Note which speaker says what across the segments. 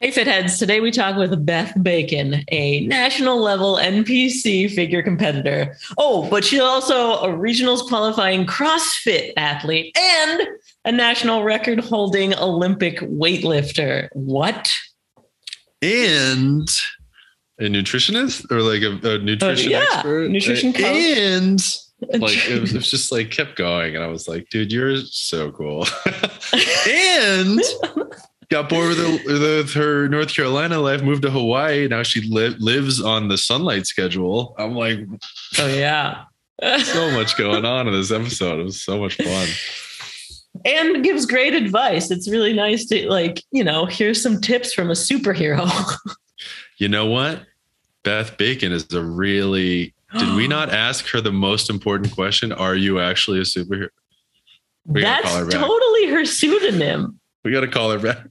Speaker 1: Hey Fitheads, today we talk with Beth Bacon, a national level NPC figure competitor. Oh, but she's also a regionals qualifying CrossFit athlete and a national record holding Olympic weightlifter. What?
Speaker 2: And a nutritionist or like a, a nutrition
Speaker 1: yeah,
Speaker 2: expert.
Speaker 1: nutrition coach.
Speaker 2: And like it was, it was just like kept going. And I was like, dude, you're so cool. and got bored with, her, with her North Carolina life, moved to Hawaii. Now she li- lives on the sunlight schedule. I'm like,
Speaker 1: Oh yeah.
Speaker 2: so much going on in this episode. It was so much fun.
Speaker 1: and gives great advice. It's really nice to like, you know, here's some tips from a superhero.
Speaker 2: You know what? Beth Bacon is a really. Did we not ask her the most important question? Are you actually a superhero?
Speaker 1: That's
Speaker 2: her
Speaker 1: totally her pseudonym.
Speaker 2: We got to call her back.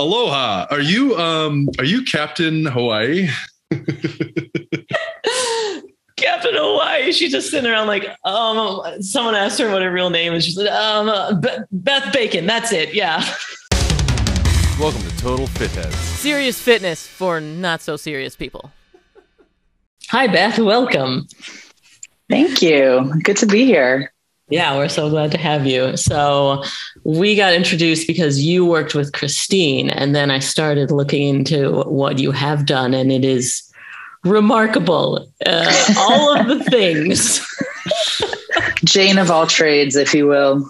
Speaker 2: Aloha. Are you um are you Captain Hawaii?
Speaker 1: Captain Hawaii. She's just sitting around like, um, someone asked her what her real name is. She's like, um, uh, Be- Beth Bacon. That's it. Yeah.
Speaker 3: Welcome to Total Fitheads.
Speaker 4: Serious fitness for not so serious people.
Speaker 1: Hi, Beth. Welcome.
Speaker 5: Thank you. Good to be here.
Speaker 1: Yeah, we're so glad to have you. So, we got introduced because you worked with Christine, and then I started looking into what you have done, and it is remarkable. Uh, all of the things.
Speaker 5: Jane of all trades, if you will.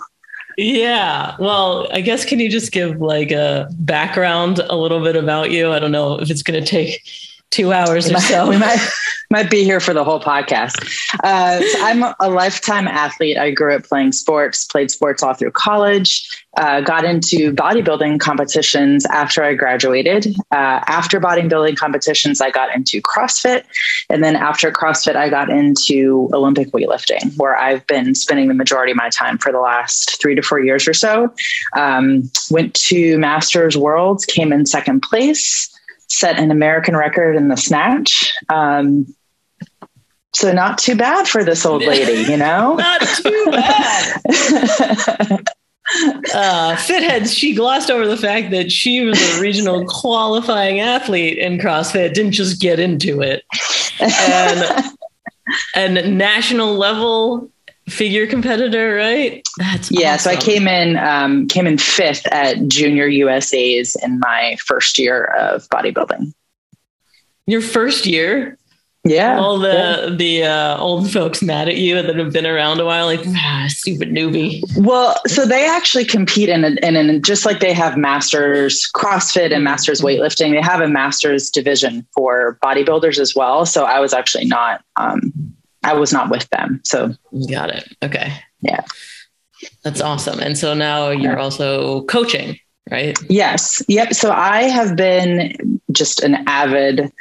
Speaker 1: Yeah. Well, I guess can you just give like a background a little bit about you? I don't know if it's going to take two hours or so.
Speaker 5: we might might be here for the whole podcast. Uh, so I'm a lifetime athlete. I grew up playing sports, played sports all through college, uh, got into bodybuilding competitions after I graduated. Uh, after bodybuilding competitions, I got into CrossFit. And then after CrossFit, I got into Olympic weightlifting, where I've been spending the majority of my time for the last three to four years or so. Um, went to Masters Worlds, came in second place set an American record in the snatch. Um, so not too bad for this old lady, you know?
Speaker 1: Not too bad. Uh, Fitheads, she glossed over the fact that she was a regional qualifying athlete in CrossFit, didn't just get into it. And, and national level figure competitor, right? That's
Speaker 5: yeah. So I came in um, came in fifth at Junior USA's in my first year of bodybuilding.
Speaker 1: your first year.
Speaker 5: Yeah.
Speaker 1: all the
Speaker 5: yeah.
Speaker 1: the uh, old folks mad at you that have been around a while, like ah, stupid newbie.
Speaker 5: Well, so they actually compete in, a, in, in just like they have masters CrossFit and masters weightlifting. They have a masters division for bodybuilders as well. So I was actually not, um, I was not with them. So
Speaker 1: Got it. Okay.
Speaker 5: Yeah.
Speaker 1: That's awesome. And so now you're also coaching, right?
Speaker 5: Yes. Yep. So I have been just an avid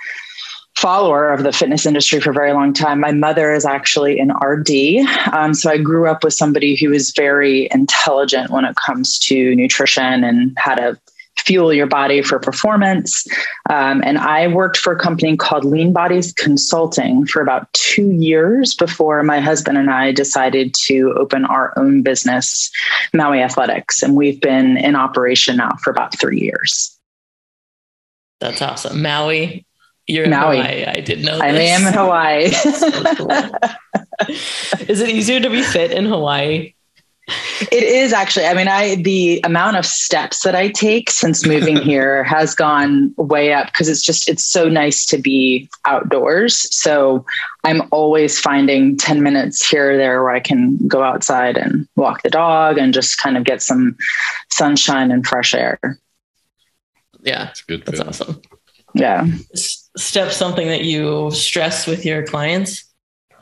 Speaker 5: follower of the fitness industry for a very long time. My mother is actually an RD. Um, so I grew up with somebody who is very intelligent when it comes to nutrition and how to fuel your body for performance. Um, and I worked for a company called Lean Bodies Consulting for about two years before my husband and I decided to open our own business, Maui Athletics. And we've been in operation now for about three years.
Speaker 1: That's awesome. Maui, you're in
Speaker 5: Maui.
Speaker 1: Hawaii. I didn't know
Speaker 5: I am in Hawaii.
Speaker 1: So cool. Is it easier to be fit in Hawaii?
Speaker 5: It is actually. I mean, I the amount of steps that I take since moving here has gone way up because it's just it's so nice to be outdoors. So I'm always finding 10 minutes here or there where I can go outside and walk the dog and just kind of get some sunshine and fresh air.
Speaker 1: Yeah,
Speaker 2: It's a good.
Speaker 1: that's
Speaker 2: fit.
Speaker 1: awesome.
Speaker 5: Yeah.
Speaker 1: S- Step something that you stress with your clients.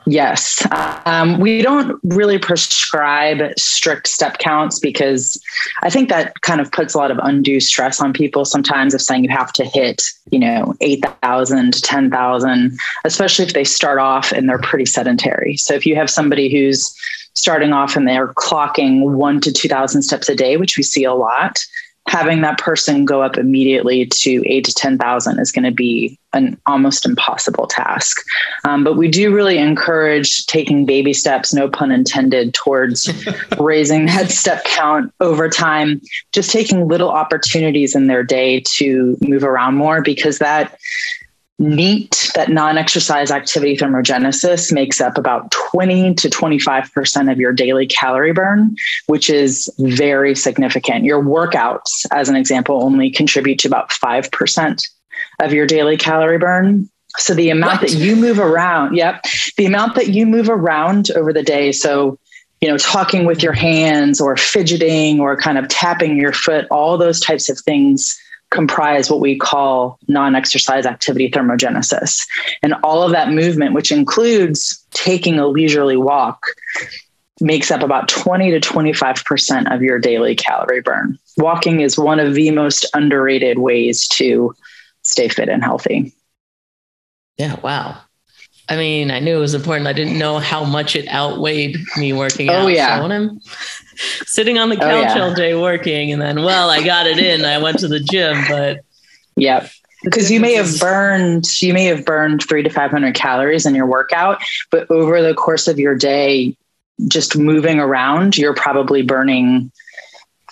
Speaker 5: Yes. Um, we don't really prescribe strict step counts because I think that kind of puts a lot of undue stress on people sometimes of saying you have to hit, you know, 8,000 to 10,000, especially if they start off and they're pretty sedentary. So if you have somebody who's starting off and they're clocking one to 2,000 steps a day, which we see a lot, having that person go up immediately to eight to 10,000 is going to be an almost impossible task. Um, but we do really encourage taking baby steps, no pun intended, towards raising that step count over time, just taking little opportunities in their day to move around more because that NEAT, that non exercise activity thermogenesis, makes up about 20 to 25% of your daily calorie burn, which is very significant. Your workouts, as an example, only contribute to about 5% of your daily calorie burn. So the amount what? that you move around, yep, the amount that you move around over the day. So, you know, talking with your hands or fidgeting or kind of tapping your foot, all those types of things comprise what we call non exercise activity thermogenesis. And all of that movement, which includes taking a leisurely walk, makes up about 20 to 25% of your daily calorie burn. Walking is one of the most underrated ways to stay fit and healthy.
Speaker 1: Yeah, wow. I mean, I knew it was important. I didn't know how much it outweighed me working oh, out.
Speaker 5: Yeah.
Speaker 1: So when I'm sitting on the oh, couch oh, yeah. all day working, and then, well, I got it in. I went to the gym, but
Speaker 5: yeah, Because you may have burned, you may have burned three to five hundred calories in your workout, but over the course of your day, just moving around, you're probably burning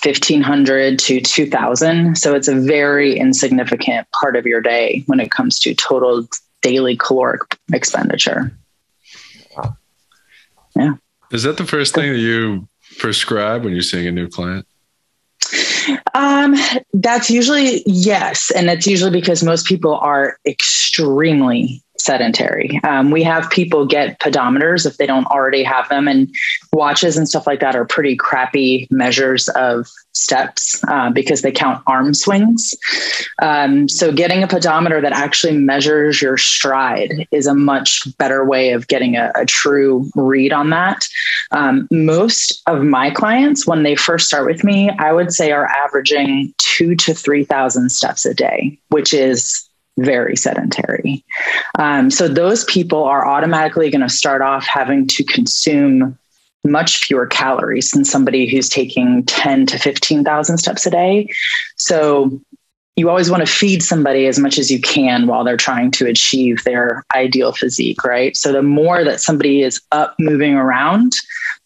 Speaker 5: 1500 to 2000 so it's a very insignificant part of your day when it comes to total daily caloric expenditure. Yeah.
Speaker 2: Is that the first thing that you prescribe when you're seeing a new client?
Speaker 5: Um, that's usually yes, and it's usually because most people are extremely sedentary. Um, we have people get pedometers if they don't already have them, and watches and stuff like that are pretty crappy measures of steps uh, because they count arm swings. Um, so, getting a pedometer that actually measures your stride is a much better way of getting a, a true read on that. Um, most of my clients, when they first start with me, I would say are averaging two to 3,000 steps a day, which is very sedentary. Um, so those people are automatically going to start off having to consume much fewer calories than somebody who's taking 10 to 15,000 steps a day. So you always want to feed somebody as much as you can while they're trying to achieve their ideal physique, right? So the more that somebody is up moving around,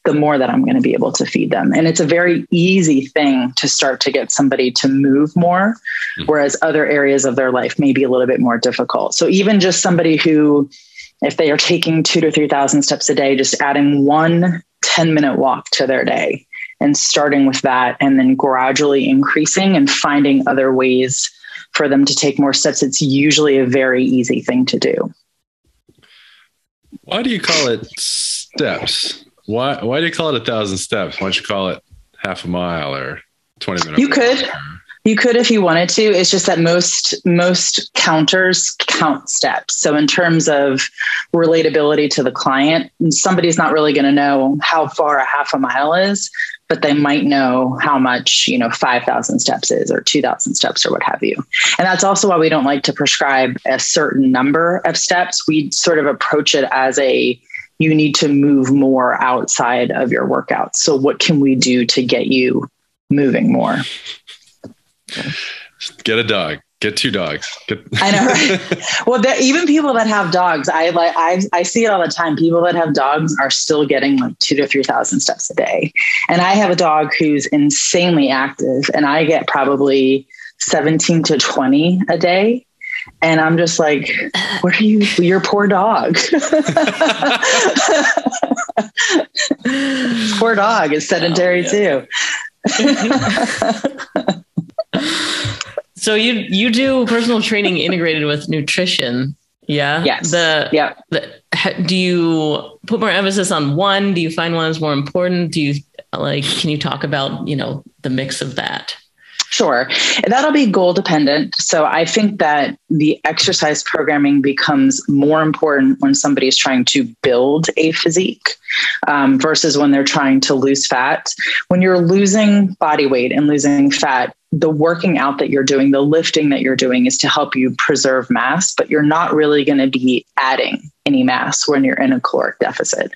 Speaker 5: the more that I'm going to be able to feed them. And it's a very easy thing to start to get somebody to move more, mm-hmm. whereas other areas of their life may be a little bit more difficult. So even just somebody who, if they are taking two to 3,000 steps a day, just adding one 10 minute walk to their day and starting with that and then gradually increasing and finding other ways for them to take more steps, it's usually a very easy thing to do.
Speaker 2: Why do you call it steps? Why why do you call it a thousand steps? Why don't you call it half a mile or 20 minutes?
Speaker 5: You could. You could if you wanted to. It's just that most most counters count steps. So in terms of relatability to the client, somebody's not really going to know how far a half a mile is, but they might know how much, you know, 5,000 steps is or 2,000 steps or what have you. And that's also why we don't like to prescribe a certain number of steps. We sort of approach it as a you need to move more outside of your workouts. So, what can we do to get you moving more?
Speaker 2: Get a dog. Get two dogs. Get-
Speaker 5: I know, right? well, even people that have dogs, I like I I see it all the time. People that have dogs are still getting like two to three thousand steps a day, and I have a dog who's insanely active, and I get probably seventeen to twenty a day. And I'm just like, what are you, your poor dog? poor dog is sedentary oh, yeah.
Speaker 1: too. so you you do personal training integrated with nutrition. Yeah.
Speaker 5: Yes.
Speaker 1: The
Speaker 5: yeah.
Speaker 1: The, do you put more emphasis on one? Do you find one is more important? Do you like? Can you talk about you know the mix of that?
Speaker 5: Sure. That'll be goal dependent. So I think that the exercise programming becomes more important when somebody is trying to build a physique um, versus when they're trying to lose fat. When you're losing body weight and losing fat, the working out that you're doing, the lifting that you're doing is to help you preserve mass, but you're not really going to be adding any mass when you're in a caloric deficit.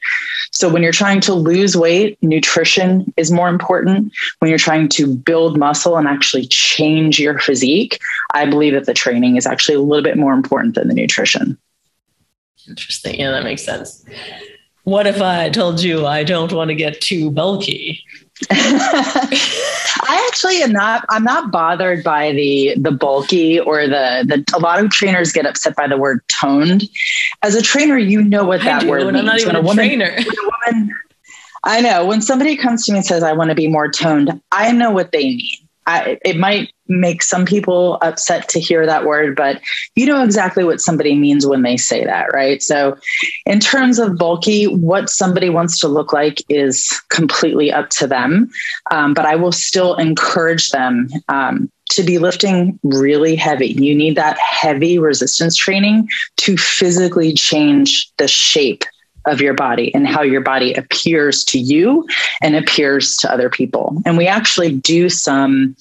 Speaker 5: So when you're trying to lose weight, nutrition is more important. When you're trying to build muscle and actually change your physique, I believe that the training is actually a little bit more important than the nutrition.
Speaker 1: Interesting. Yeah, that makes sense. What if I told you I don't want to get too bulky?
Speaker 5: Actually am not. I'm not bothered by the the bulky or the the. A lot of trainers get upset by the word toned. As a trainer, you know what that
Speaker 1: do,
Speaker 5: word means.
Speaker 1: I'm not even
Speaker 5: When
Speaker 1: a,
Speaker 5: woman-
Speaker 1: trainer.
Speaker 5: when a woman, I know when somebody comes to me and says, "I want to be more toned," I know what they mean. I, it might make some people upset to hear that word, but you know exactly what somebody means when they say that, right? So, in terms of bulky, what somebody wants to look like is completely up to them. Um, but I will still encourage them um, to be lifting really heavy. You need that heavy resistance training to physically change the shape of your body and how your body appears to you and appears to other people. And we actually do some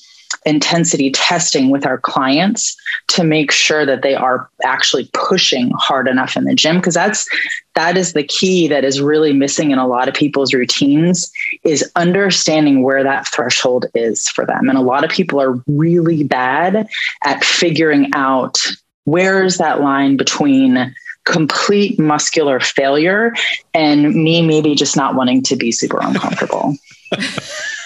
Speaker 5: intensity testing with our clients to make sure that they are actually pushing hard enough in the gym. Because that's that is the key that is really missing in a lot of people's routines is understanding where that threshold is for them. And a lot of people are really bad at figuring out where is that line between complete muscular failure and me maybe just not wanting to be super uncomfortable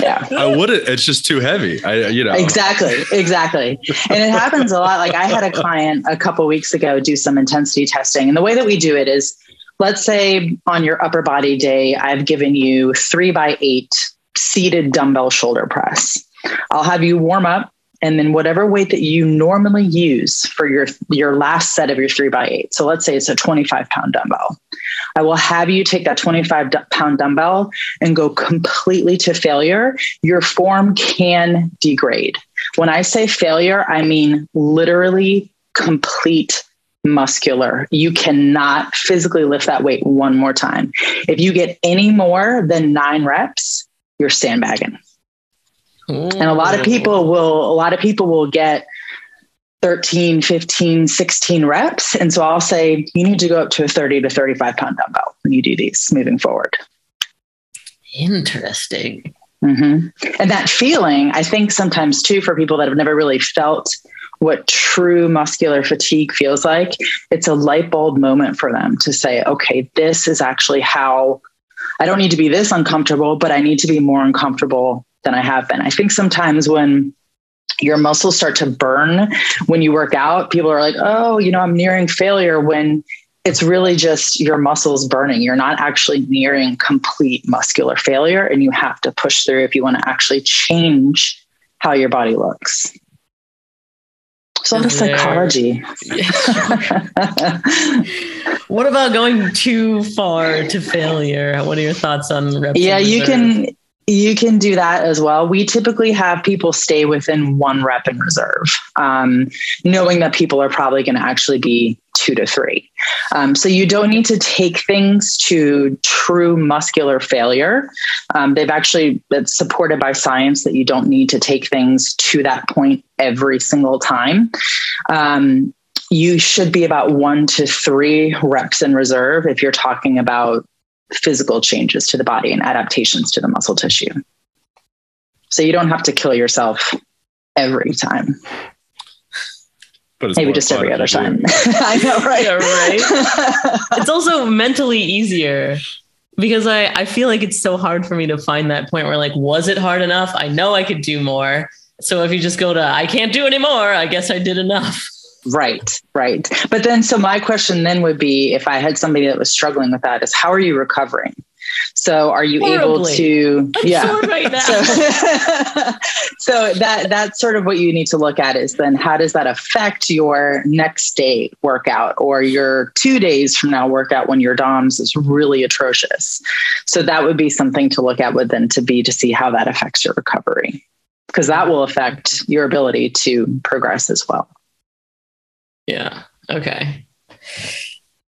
Speaker 5: yeah
Speaker 2: I wouldn't. It's just too heavy. I, you know,
Speaker 5: Exactly, exactly. And it happens a lot. Like I had a client a couple weeks ago do some intensity testing. And the way that we do it is let's say on your upper body day, I've given you three by eight seated dumbbell shoulder press. I'll have you warm up. And then whatever weight that you normally use for your your last set of your three by eight. So let's say it's a 25 pound dumbbell. I will have you take that 25 pound dumbbell and go completely to failure. Your form can degrade. When I say failure, I mean literally complete muscular. You cannot physically lift that weight one more time. If you get any more than nine reps, you're sandbagging. And a lot of people will, a lot of people will get 13, 15, 16 reps. And so I'll say, you need to go up to a 30 to 35 pound dumbbell when you do these moving forward.
Speaker 1: Interesting.
Speaker 5: hmm And that feeling, I think sometimes too, for people that have never really felt what true muscular fatigue feels like, it's a light bulb moment for them to say, okay, this is actually how I don't need to be this uncomfortable, but I need to be more uncomfortable than I have been. I think sometimes when your muscles start to burn when you work out, people are like, oh, you know, I'm nearing failure when it's really just your muscles burning. You're not actually nearing complete muscular failure, and you have to push through if you want to actually change how your body looks. So the psychology.
Speaker 1: What about going too far to failure? What are your thoughts on reps?
Speaker 5: yeah, you can you can do that as well. We typically have people stay within one rep in reserve, um, knowing that people are probably going to actually be two to three. Um, so you don't need to take things to true muscular failure. Um, they've actually it's supported by science that you don't need to take things to that point every single time. Um, you should be about one to three reps in reserve if you're talking about physical changes to the body and adaptations to the muscle tissue. So you don't have to kill yourself every time.
Speaker 2: but
Speaker 5: Maybe just every other time. I know, right?
Speaker 1: Yeah, right. it's also mentally easier because I, I feel like it's so hard for me to find that point where like was it hard enough i know i could do more so if you just go to i can't do anymore i guess i did enough
Speaker 5: Right, right. But then, so my question then would be if I had somebody that was struggling with that, is how are you recovering? So are you able to,
Speaker 1: i'm
Speaker 5: yeah.
Speaker 1: sore right now
Speaker 5: So, so that that's sort of what you need to look at is then how does that affect your next day workout or your two days from now workout when your DOMS is really atrocious. So that would be something to look at with then to be to see how that affects your recovery because that will affect your ability to progress as well.
Speaker 1: Yeah. Okay.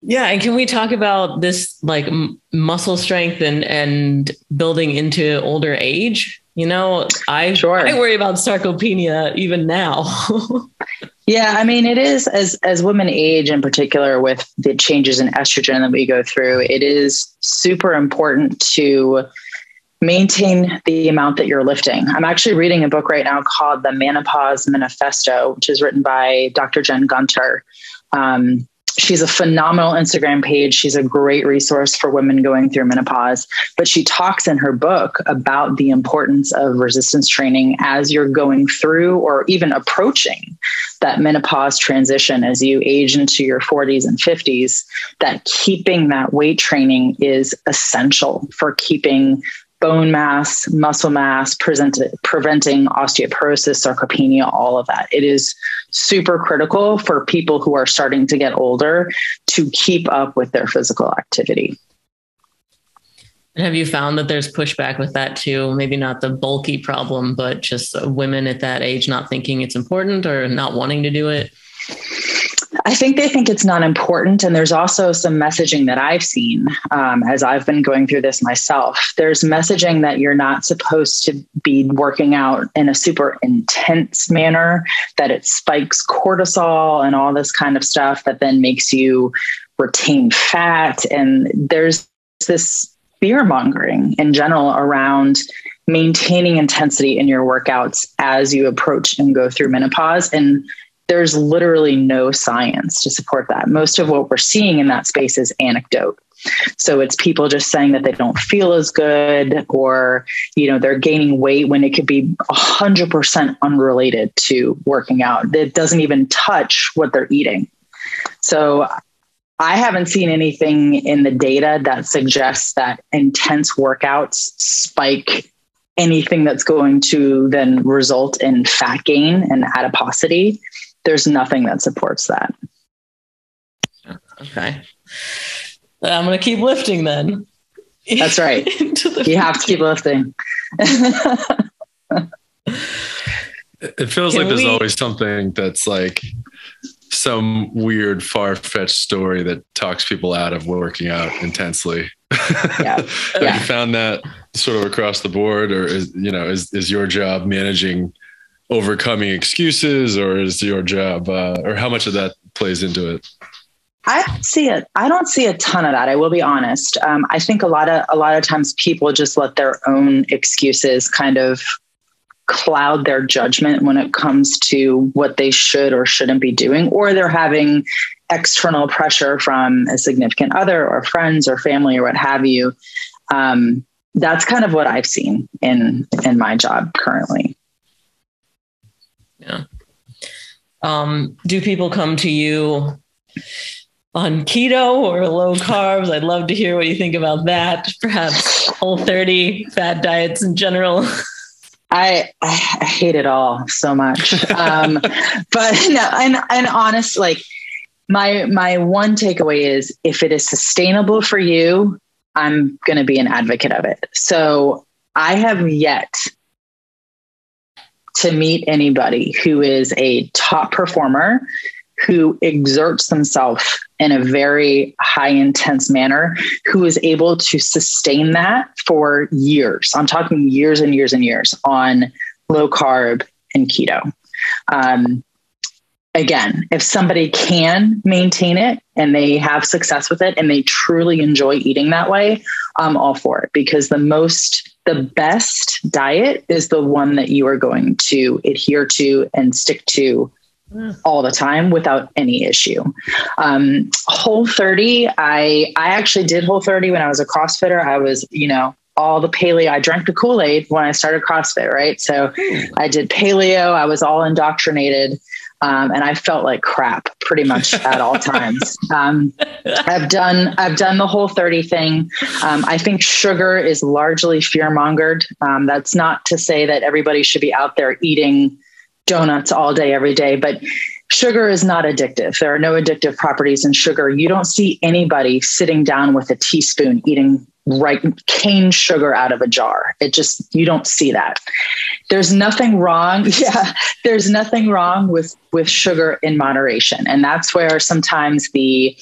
Speaker 1: Yeah, and can we talk about this like m- muscle strength and and building into older age? You know, I
Speaker 5: Sure.
Speaker 1: I worry about sarcopenia even now.
Speaker 5: Yeah, I mean, it is as as women age, in particular, with the changes in estrogen that we go through. It is super important to maintain the amount that you're lifting. I'm actually reading a book right now called The Menopause Manifesto, which is written by Dr. Jen Gunter. Um, she's a phenomenal Instagram page. She's a great resource for women going through menopause. But she talks in her book about the importance of resistance training as you're going through or even approaching that menopause transition as you age into your 40s and 50s. That keeping that weight training is essential for keeping bone mass, muscle mass, preventing osteoporosis, sarcopenia, all of that. It is super critical for people who are starting to get older to keep up with their physical activity.
Speaker 1: And have you found that there's pushback with that too? Maybe not the bulky problem, but just women at that age not thinking it's important or not wanting to do it.
Speaker 5: I think they think it's not important. And there's also some messaging that I've seen um, as I've been going through this myself. There's messaging that you're not supposed to be working out in a super intense manner, that it spikes cortisol and all this kind of stuff that then makes you retain fat. And there's this fear mongering in general around maintaining intensity in your workouts as you approach and go through menopause. And there's literally no science to support that. Most of what we're seeing in that space is anecdote. So it's people just saying that they don't feel as good or, you know, they're gaining weight when it could be 100% unrelated to working out. It doesn't even touch what they're eating. So I haven't seen anything in the data that suggests that intense workouts spike anything that's going to then result in fat gain and adiposity there's nothing that supports that.
Speaker 1: Okay. I'm going to keep lifting then.
Speaker 5: That's right. you have to keep lifting.
Speaker 2: it feels
Speaker 1: Can
Speaker 2: like there's
Speaker 1: we-
Speaker 2: always something that's like some weird far-fetched story that talks people out of working out intensely.
Speaker 5: Yeah.
Speaker 2: Have
Speaker 5: Yeah.
Speaker 2: you found that sort of across the board or is you know is is your job managing overcoming excuses or is your job uh, or how much of that plays into it?
Speaker 5: I see it. I don't see a ton of that. I will be honest. Um, I think a lot of a lot of times people just let their own excuses kind of cloud their judgment when it comes to what they should or shouldn't be doing, or they're having external pressure from a significant other or friends or family or what have you. Um, that's kind of what I've seen in in my job currently.
Speaker 1: Yeah. Um, do people come to you on keto or low carbs? I'd love to hear what you think about that. Perhaps whole 30 fat diets in general.
Speaker 5: I, I hate it all so much. Um, but no, and, and honest, like my, my one takeaway is if it is sustainable for you, I'm going to be an advocate of it. So I have yet to meet anybody who is a top performer who exerts themselves in a very high intense manner who is able to sustain that for years. I'm talking years and years and years on low carb and keto. Um, again if somebody can maintain it and they have success with it and they truly enjoy eating that way i'm all for it because the most the best diet is the one that you are going to adhere to and stick to all the time without any issue. Um, whole 30, I, I actually did whole 30 when I was a CrossFitter. I was, you know, all the paleo, I drank the Kool-Aid when I started CrossFit, right? So I did paleo, I was all indoctrinated. Um, and I felt like crap pretty much at all times. Um, I've done I've done the whole 30 thing. Um, I think sugar is largely fear mongered. Um, that's not to say that everybody should be out there eating donuts all day, every day, but sugar is not addictive. There are no addictive properties in sugar. You don't see anybody sitting down with a teaspoon eating right cane sugar out of a jar. It just you don't see that. There's nothing wrong. Yeah, there's nothing wrong with with sugar in moderation, and that's where sometimes the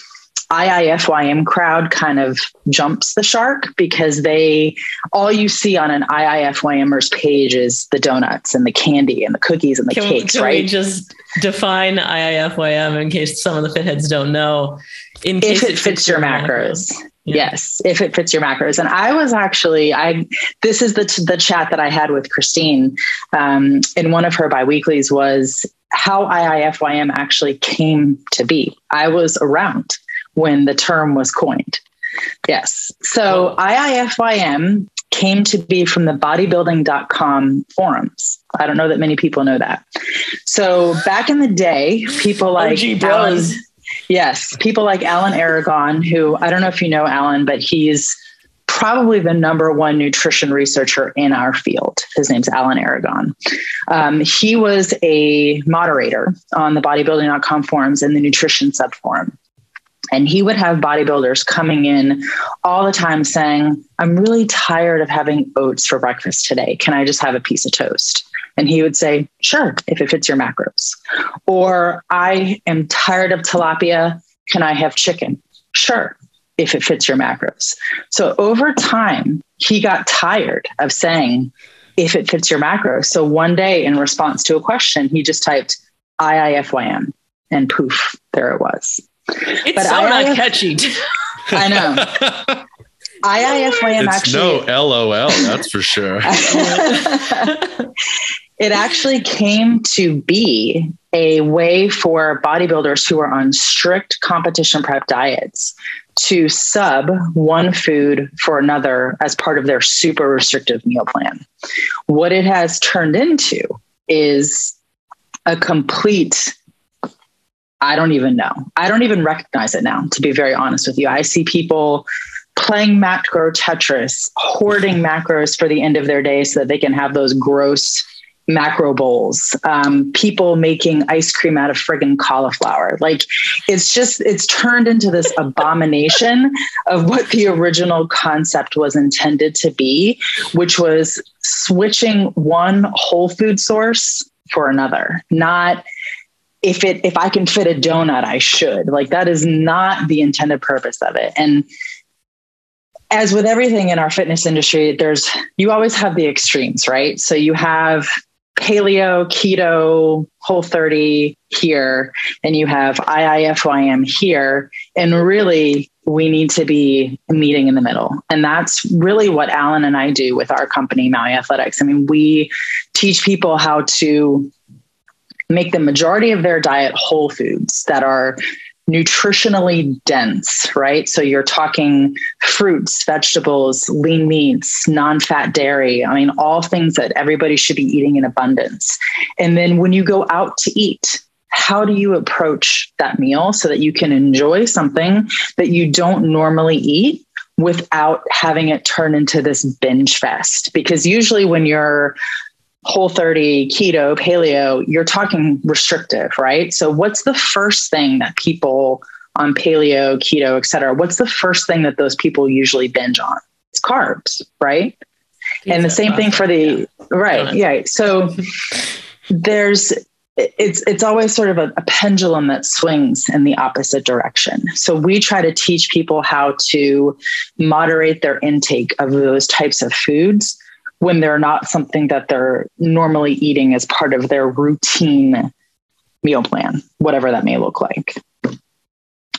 Speaker 5: IIFYM crowd kind of jumps the shark because they all you see on an IIFYMer's page is the donuts and the candy and the cookies and the
Speaker 1: Can,
Speaker 5: cakes, right?
Speaker 1: we just define IIFYM in case some of the fitheads don't know? In case
Speaker 5: if it fits your macros. Yes, if it fits your macros. And I was actually, I this is the the chat that I had with Christine um, in one of her biweeklies was how IIFYM actually came to be. I was around when the term was coined. Yes. So IIFYM came to be from the bodybuilding.com forums. I don't know that many people know that. So back in the day, people like
Speaker 1: OG
Speaker 5: Alan,
Speaker 1: bros.
Speaker 5: Yes, people like Alan Aragon, who I don't know if you know Alan, but he's probably the number one nutrition researcher in our field. His name's Alan Aragon. Um, he was a moderator on the bodybuilding.com forums and the nutrition subforum. And he would have bodybuilders coming in all the time saying, I'm really tired of having oats for breakfast today. Can I just have a piece of toast? And he would say, Sure, if it fits your macros. Or I am tired of tilapia. Can I have chicken? Sure, if it fits your macros. So over time, he got tired of saying, if it fits your macros. So one day, in response to a question, he just typed IIFYM and poof, there it was.
Speaker 1: It's
Speaker 5: But
Speaker 1: so
Speaker 5: IIF
Speaker 1: not catchy.
Speaker 5: I know. IIFYM
Speaker 2: it's
Speaker 5: actually.
Speaker 2: no LOL, that's for sure.
Speaker 5: it actually came to be a way for bodybuilders who are on strict competition prep diets to sub one food for another as part of their super restrictive meal plan. What it has turned into is a complete I don't even know. I don't even recognize it now, to be very honest with you. I see people playing macro Tetris, hoarding macros for the end of their day so that they can have those gross macro bowls. Um, people making ice cream out of friggin' cauliflower. Like it's just, it's turned into this abomination of what the original concept was intended to be, which was switching one whole food source for another, not if it if I can fit a donut, I should. Like that is not the intended purpose of it. And as with everything in our fitness industry, there's you always have the extremes, right? So you have paleo, keto, whole 30 here, and you have IIFYM here. And really, we need to be meeting in the middle. And that's really what Alan and I do with our company, Maui Athletics. I mean, we teach people how to make the majority of their diet whole foods that are nutritionally dense, right? So you're talking fruits, vegetables, lean meats, non fat dairy. I mean, all things that everybody should be eating in abundance. And then when you go out to eat, how do you approach that meal so that you can enjoy something that you don't normally eat without having it turn into this binge fest? Because usually when you're whole 30 keto paleo you're talking restrictive right? So what's the first thing that people on paleo keto et cetera what's the first thing that those people usually binge on? It's carbs right? And the same thing for the right yeah so there's it's it's always sort of a, a pendulum that swings in the opposite direction. So we try to teach people how to moderate their intake of those types of foods when they're not something that they're normally eating as part of their routine meal plan, whatever that may look like.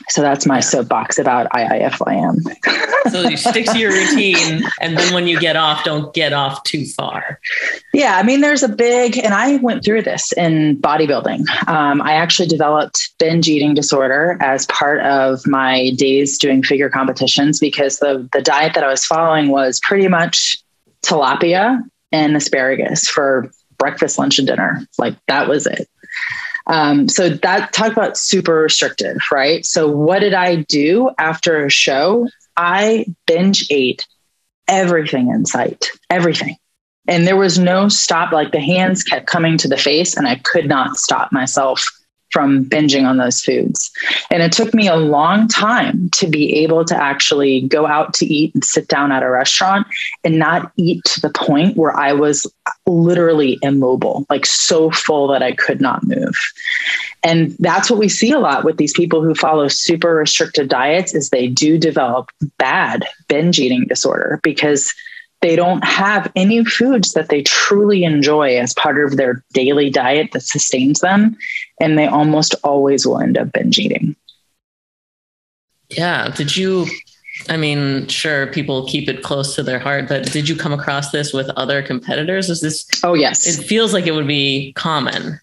Speaker 5: So that's my soapbox about IIFYM.
Speaker 1: so you stick to your routine, and then when you get off, don't get off too far.
Speaker 5: Yeah, I mean, there's a big, and I went through this in bodybuilding. Um, I actually developed binge eating disorder as part of my days doing figure competitions because the the diet that I was following was pretty much tilapia and asparagus for breakfast, lunch, and dinner. Like that was it. Um, so that talk about super restrictive, right? So what did I do after a show? I binge ate everything in sight, everything. And there was no stop. Like the hands kept coming to the face, and I could not stop myself from binging on those foods. And it took me a long time to be able to actually go out to eat and sit down at a restaurant and not eat to the point where I was literally immobile, like so full that I could not move. and that's what we see a lot with these people who follow super restrictive diets is they do develop bad binge eating disorder because they don't have any foods that they truly enjoy as part of their daily diet that sustains them and they almost always will end up binge eating
Speaker 1: yeah did you I mean, sure, people keep it close to their heart, but did you come across this with other competitors? Is this?
Speaker 5: Oh, yes.
Speaker 1: It feels like it would be common.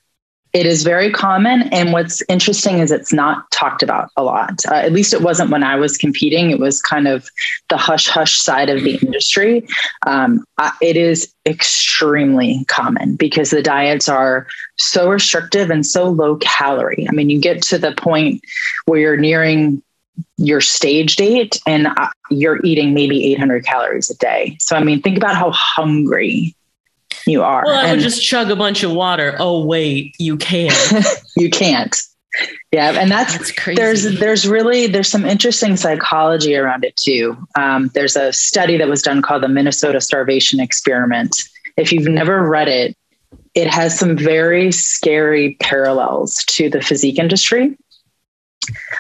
Speaker 5: It is very common. And what's interesting is it's not talked about a lot. Uh, at least it wasn't when I was competing. It was kind of the hush hush side of the industry. Um, I, it is extremely common because the diets are so restrictive and so low calorie. I mean, you get to the point where you're nearing your stage date and uh, you're eating maybe 800 calories a day. So, I mean, think about how hungry you are.
Speaker 1: Well, I would just chug a bunch of water. Oh, wait, you can't.
Speaker 5: you can't. Yeah, and that's, that's crazy. There's there's really there's some interesting psychology around it too. Um, there's a study that was done called the Minnesota Starvation Experiment. If you've never read it, it has some very scary parallels to the physique industry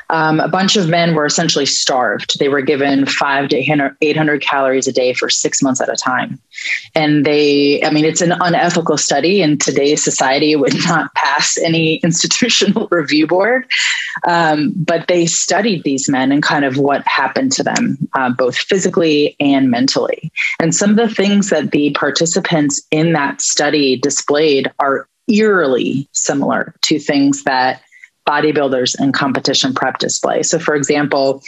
Speaker 5: um, a bunch of men were essentially starved. They were given five to 800 calories a day for six months at a time. And they, I mean, it's an unethical study in today's society. Would not pass any institutional review board. Um, but they studied these men and kind of what happened to them, uh, both physically and mentally. And some of the things that the participants in that study displayed are eerily similar to things that bodybuilders and competition prep display. So, for example,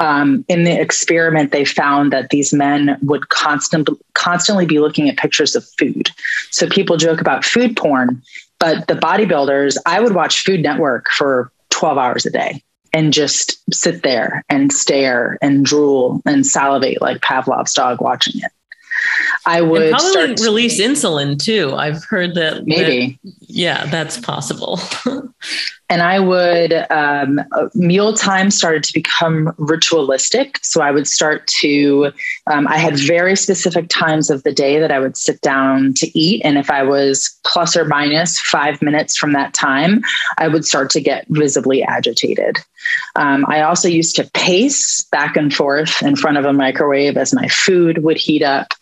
Speaker 5: um, in the experiment, they found that these men would constant, constantly be looking at pictures of food. So, people joke about food porn, but the bodybuilders, I would watch Food Network for 12 hours a day and just sit there and stare and drool and salivate like Pavlov's dog watching it. I would
Speaker 1: and probably release insulin too. I've heard that
Speaker 5: maybe.
Speaker 1: That, yeah, that's possible.
Speaker 5: and I would um, meal time started to become ritualistic. So I would start to. Um, I had very specific times of the day that I would sit down to eat, and if I was plus or minus five minutes from that time, I would start to get visibly agitated. Um, I also used to pace back and forth in front of a microwave as my food would heat up.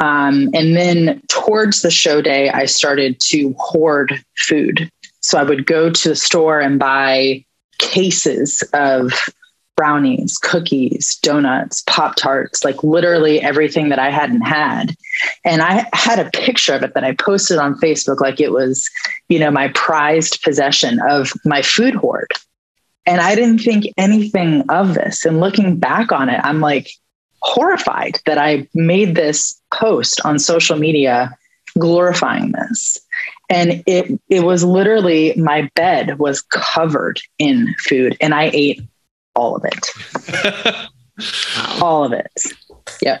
Speaker 5: Um, and then towards the show day, I started to hoard food. So I would go to the store and buy cases of brownies, cookies, donuts, Pop Tarts, like literally everything that I hadn't had. And I had a picture of it that I posted on Facebook, like it was, you know, my prized possession of my food hoard. And I didn't think anything of this. And looking back on it, I'm like, horrified that I made this post on social media glorifying this. And it it was literally my bed was covered in food and I ate all of it. all of it. Yep.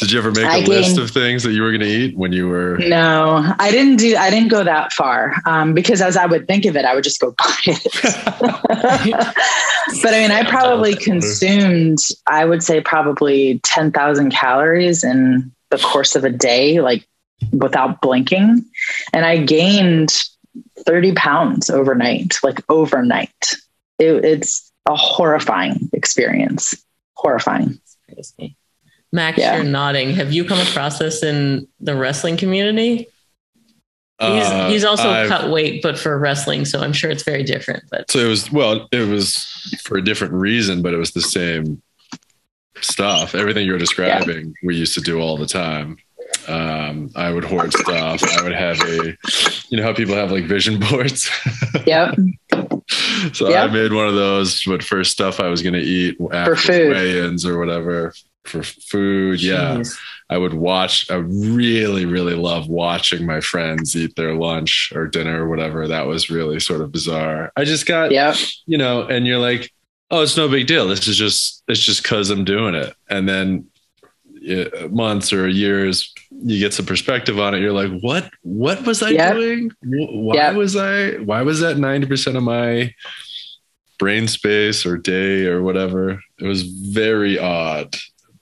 Speaker 2: Did you ever make I a gained, list of things that you were going to eat when you were?
Speaker 5: No, I didn't do. I didn't go that far um, because as I would think of it, I would just go buy it. but I mean, I probably consumed. I would say probably ten thousand calories in the course of a day, like without blinking, and I gained thirty pounds overnight. Like overnight, it, it's a horrifying experience. Horrifying.
Speaker 1: Max, yeah. you're nodding. Have you come across this in the wrestling community? He's, uh, he's also I've, cut weight, but for wrestling, so I'm sure it's very different. But
Speaker 2: so it was well, it was for a different reason, but it was the same stuff. Everything you're describing, yeah. we used to do all the time. Um, I would hoard stuff. I would have a, you know how people have like vision boards.
Speaker 5: yep.
Speaker 2: so yep. I made one of those, but for stuff I was going to eat after weigh-ins or whatever for food. Jeez. Yeah. I would watch, I really, really love watching my friends eat their lunch or dinner or whatever. That was really sort of bizarre. I just got, yeah, you know, and you're like, oh, it's no big deal. This is just, it's just cause I'm doing it. And then months or years, you get some perspective on it. You're like, what, what was I yep. doing? Why yep. was I, why was that 90% of my brain space or day or whatever? It was very odd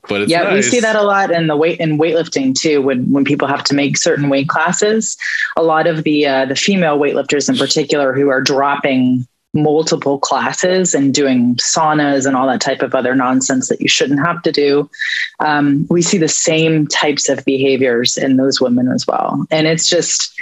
Speaker 2: But it's
Speaker 5: yeah, we see that a lot in the weight in weightlifting too. When when people have to make certain weight classes, a lot of the uh, the female weightlifters in particular who are dropping multiple classes and doing saunas and all that type of other nonsense that you shouldn't have to do. Um, we see the same types of behaviors in those women as well, and it's just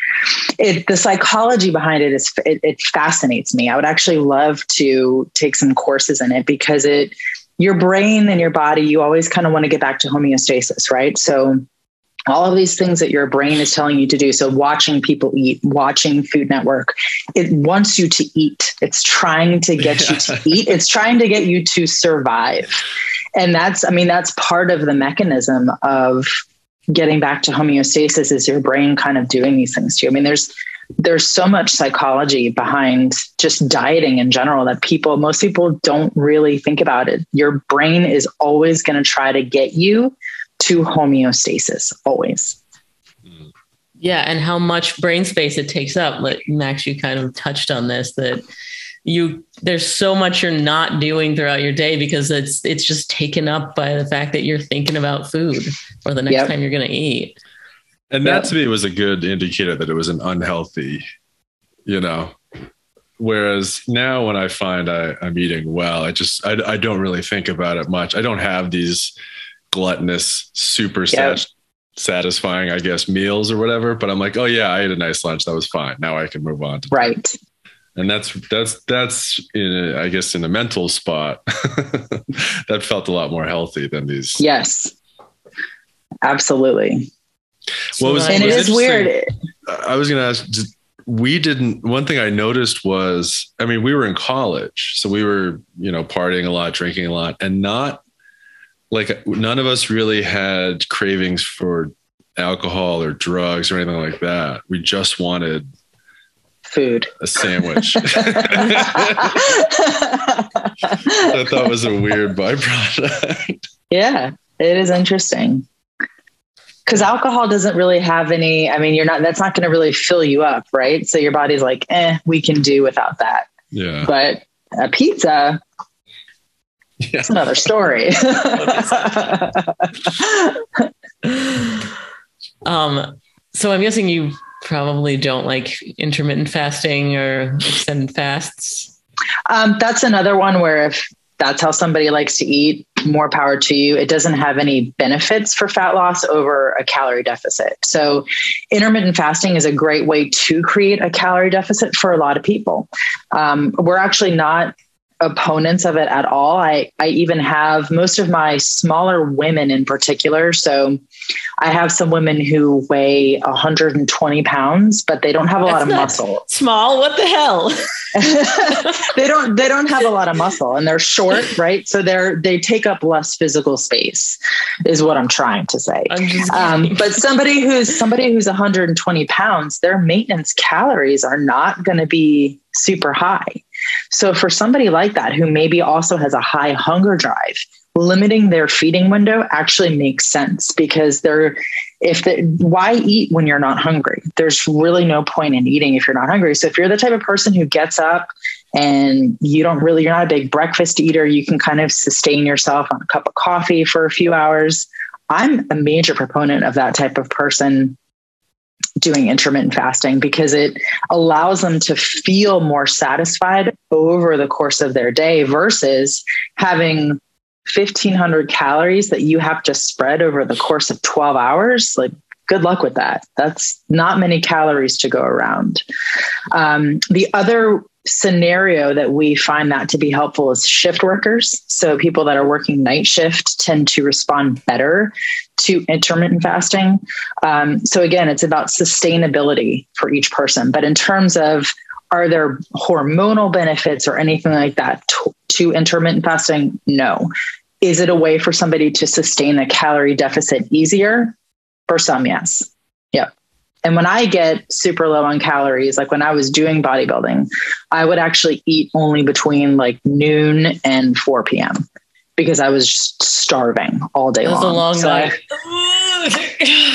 Speaker 5: it. The psychology behind it is it, it fascinates me. I would actually love to take some courses in it because it your brain and your body you always kind of want to get back to homeostasis, right? So all of these things that your brain is telling you to do. So watching people eat, watching Food Network, it wants you to eat. It's trying to get you to eat. It's trying to get you to survive. And that's, I mean, that's part of the mechanism of getting back to homeostasis is your brain kind of doing these things to you. I mean, there's there's so much psychology behind just dieting in general that people most people don't really think about it. Your brain is always going to try to get you to homeostasis always.
Speaker 1: Yeah, and how much brain space it takes up. Like Max, you kind of touched on this that you there's so much you're not doing throughout your day because it's it's just taken up by the fact that you're thinking about food or the next
Speaker 5: Yep.
Speaker 1: time you're going to eat.
Speaker 2: And
Speaker 5: Yeah.
Speaker 2: that to me was a good indicator that it was an unhealthy, you know. Whereas now when I find I, I'm eating well, I just I, I don't really think about it much. I don't have these gluttonous, super sat- satisfying, I guess, meals or whatever. But I'm like, oh yeah, I ate a nice lunch. That was fine. Now I can move on. To
Speaker 5: Right.
Speaker 2: and that's that's that's in a, I guess in a mental spot that felt a lot more healthy than these.
Speaker 5: Yes. Absolutely.
Speaker 2: What was-
Speaker 5: And it
Speaker 2: was
Speaker 5: is
Speaker 2: interesting-
Speaker 5: weird.
Speaker 2: I was going to ask, we didn't, one thing I noticed was, I mean, we were in college, so we were, you know, partying a lot, drinking a lot, and not like none of us really had cravings for alcohol or drugs or anything like that. We just wanted
Speaker 5: Food.
Speaker 2: a sandwich. I thought was a weird byproduct.
Speaker 5: Yeah, it is interesting. Because alcohol doesn't really have any, I mean, you're not, that's not going to really fill you up, right? So your body's like, eh, we can do without that.
Speaker 2: yeah.
Speaker 5: But a pizza,
Speaker 2: Yeah.
Speaker 5: it's another story.
Speaker 1: Um, so I'm guessing you probably don't like intermittent fasting or extended fasts.
Speaker 5: um, that's another one where if that's how somebody likes to eat, more power to you. It doesn't have any benefits for fat loss over a calorie deficit. So, intermittent fasting is a great way to create a calorie deficit for a lot of people. Um, we're actually not opponents of it at all. I, I even have most of my smaller women in particular. So, I have some women who weigh 120 pounds, but they don't have a lot of muscle.
Speaker 1: Small, what the hell?
Speaker 5: they don't they don't have a lot of muscle and they're short, right? So they're they take up less physical space, is what I'm trying to say. Um, but somebody who's somebody who's 120 pounds, their maintenance calories are not going to be super high. So for somebody like that who maybe also has a high hunger drive, limiting their feeding window actually makes sense because they're if the, why eat when you're not hungry? There's really no point in eating if you're not hungry. So if you're the type of person who gets up and you don't really you're not a big breakfast eater, you can kind of sustain yourself on a cup of coffee for a few hours. I'm a major proponent of that type of person doing intermittent fasting because it allows them to feel more satisfied over the course of their day versus having 1500 calories that you have to spread over the course of 12 hours. Like good luck with that. That's not many calories to go around. Um, the other scenario that we find that to be helpful is shift workers. So people that are working night shift tend to respond better to intermittent fasting. Um, so again it's about sustainability for each person. But in terms of are there hormonal benefits or anything like that to, to intermittent fasting? No. Is it a way for somebody to sustain a calorie deficit easier? For some yes. Yep and when I get super low on calories, like when I was doing bodybuilding, I would actually eat only between like noon and 4 p.m. because I was just starving all day
Speaker 1: It was
Speaker 5: long.
Speaker 1: a long
Speaker 5: So I-
Speaker 1: night.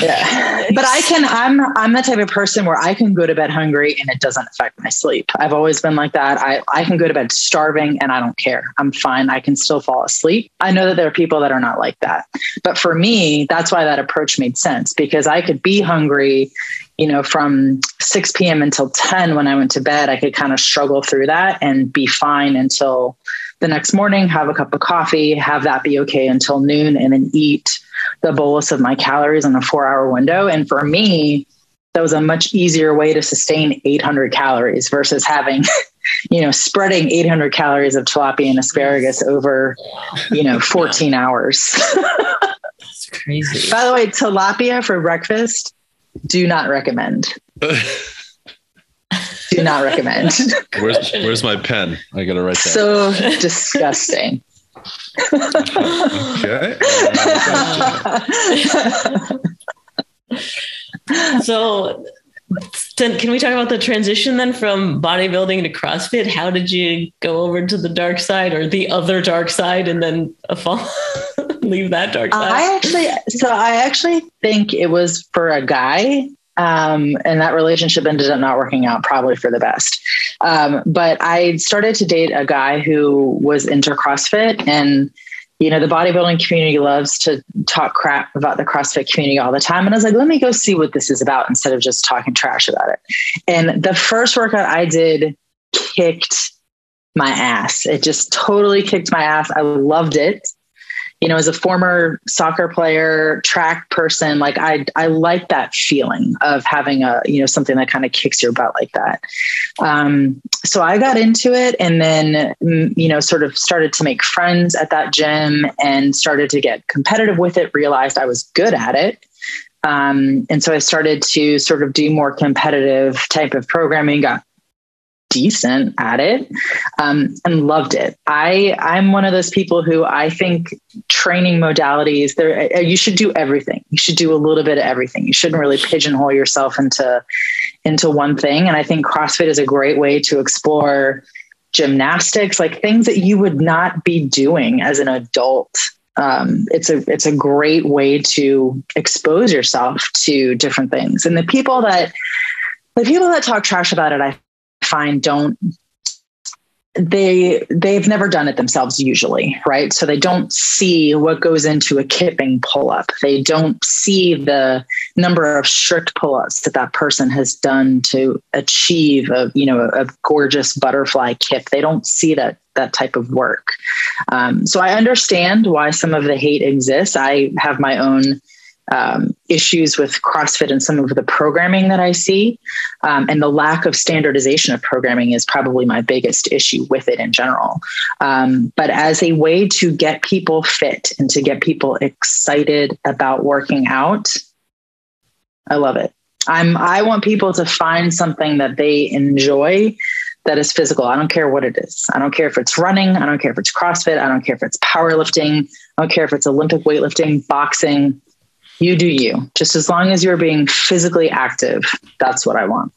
Speaker 5: yeah. But I can I'm I'm the type of person where I can go to bed hungry and it doesn't affect my sleep. I've always been like that. I, I can go to bed starving and I don't care. I'm fine. I can still fall asleep. I know that there are people that are not like that. But for me, that's why that approach made sense because I could be hungry, you know, from 6 p.m. until 10 when I went to bed. I could kind of struggle through that and be fine until the next morning, have a cup of coffee, have that be okay until noon, and then eat the bolus of my calories in a four hour window. And for me, that was a much easier way to sustain 800 calories versus having, you know, spreading 800 calories of tilapia and asparagus over, you know, 14 hours.
Speaker 1: That's crazy.
Speaker 5: By the way, tilapia for breakfast, do not recommend. Do not recommend.
Speaker 2: Where's Where's my pen? I gotta write that.
Speaker 5: so disgusting.
Speaker 2: okay.
Speaker 1: So, then can we talk about the transition then from bodybuilding to CrossFit? How did you go over to the dark side or the other dark side and then a fall, leave that dark side?
Speaker 5: I actually, so I actually think it was for a guy. Um, and that relationship ended up not working out probably for the best. Um, but I started to date a guy who was into CrossFit and, you know, the bodybuilding community loves to talk crap about the CrossFit community all the time. And I was like, let me go see what this is about instead of just talking trash about it. And the first workout I did kicked my ass. It just totally kicked my ass. I loved it you know, as a former soccer player, track person, like I, I like that feeling of having a, you know, something that kind of kicks your butt like that. Um, so I got into it and then, mm, you know, sort of started to make friends at that gym and started to get competitive with it, realized I was good at it. Um, and so I started to sort of do more competitive type of programming, got decent at it um, and loved it. I I'm one of those people who I think training modalities there uh, you should do everything. You should do a little bit of everything. You shouldn't really pigeonhole yourself into into one thing. And I think CrossFit is a great way to explore gymnastics, like things that you would not be doing as an adult. Um, it's a it's a great way to expose yourself to different things. And the people that the people that talk trash about it, I find don't they they've never done it themselves usually right? So they don't see what goes into a kipping pull-up. They don't see the number of strict pull-ups that that person has done to achieve a you know a, gorgeous butterfly kip. They don't see that that type of work. Um, so i understand why some of the hate exists. I have my own um, issues with CrossFit and some of the programming that I see. Um, and the lack of standardization of programming is probably my biggest issue with it in general. Um, but as a way to get people fit and to get people excited about working out, I love it. I'm I want people to find something that they enjoy that is physical. I don't care what it is. I don't care if it's running. I don't care if it's CrossFit. I don't care if it's powerlifting. I don't care if it's Olympic weightlifting, boxing, you do you. Just as long as you're being physically active, that's what I want.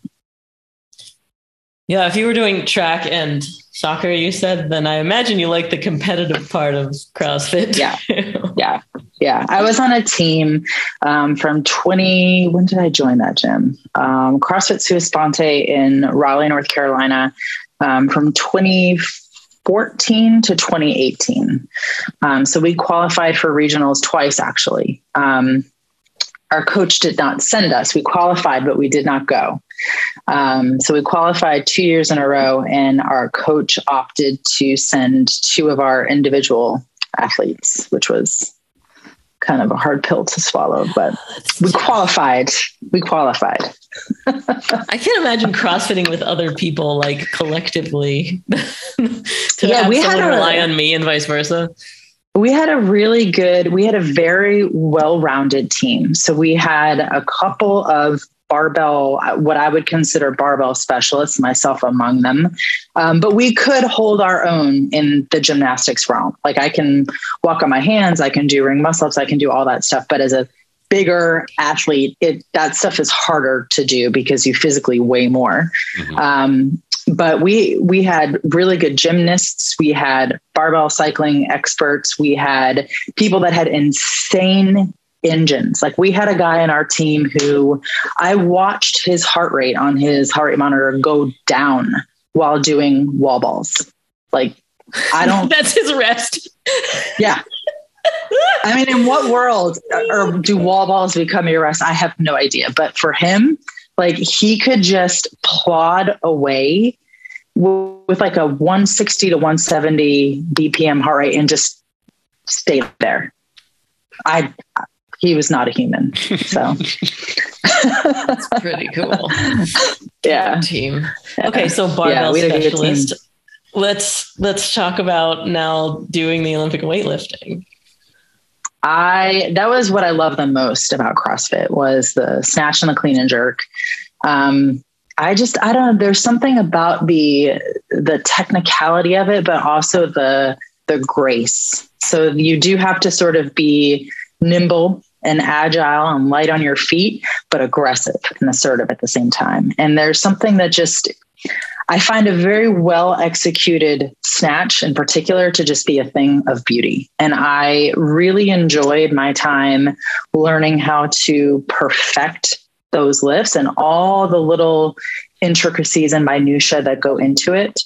Speaker 1: Yeah, if you were doing track and soccer, you said, then I imagine you like the competitive part of CrossFit.
Speaker 5: Yeah. Yeah. Yeah. I was on a team um, from 20. When did I join that gym? Um, CrossFit Sua Sponte in Raleigh, North Carolina um, from 2014 to 2018. Um, so we qualified for regionals twice, actually. Um, our coach did not send us. We qualified, but we did not go. Um, so we qualified two years in a row, and our coach opted to send two of our individual athletes, which was kind of a hard pill to swallow, but we qualified. We qualified.
Speaker 1: I can't imagine crossfitting with other people like collectively. to
Speaker 5: Yeah,
Speaker 1: have
Speaker 5: we had a-
Speaker 1: rely on me and vice versa.
Speaker 5: We had a really good we had a very well-rounded team. So we had a couple of barbell what i would consider barbell specialists myself among them. Um, but we could hold our own in the gymnastics realm. Like i can walk on my hands i can do ring muscle ups i can do all that stuff. But as a bigger athlete it that stuff is harder to do because you physically weigh more.
Speaker 2: Mhm.
Speaker 5: um, but we we had really good gymnasts. We had barbell cycling experts. We had people that had insane engines. Like we had a guy in our team who i watched his heart rate on his heart rate monitor go down while doing wall balls. Like i don't
Speaker 1: That's his rest.
Speaker 5: yeah. I mean in what world or do wall balls become your rest? I have no idea. But for him like he could just plod away with like a 160 to 170 bpm heart rate and just stay there i he was not a human so that's
Speaker 1: Pretty cool.
Speaker 5: yeah
Speaker 1: Team. Okay, so barbell
Speaker 5: we had a good team.
Speaker 1: specialist. Let's let's talk about now doing the Olympic weightlifting.
Speaker 5: I that was what I love the most about CrossFit was the snatch and the clean and jerk. Um, I just I don't know. There's something about the the technicality of it, but also the the grace. So you do have to sort of be nimble and agile and light on your feet, but aggressive and assertive at the same time. And there's something that just I find a very well executed snatch in particular to just be a thing of beauty. And I really enjoyed my time learning how to perfect those lifts and all the little intricacies and minutia that go into it.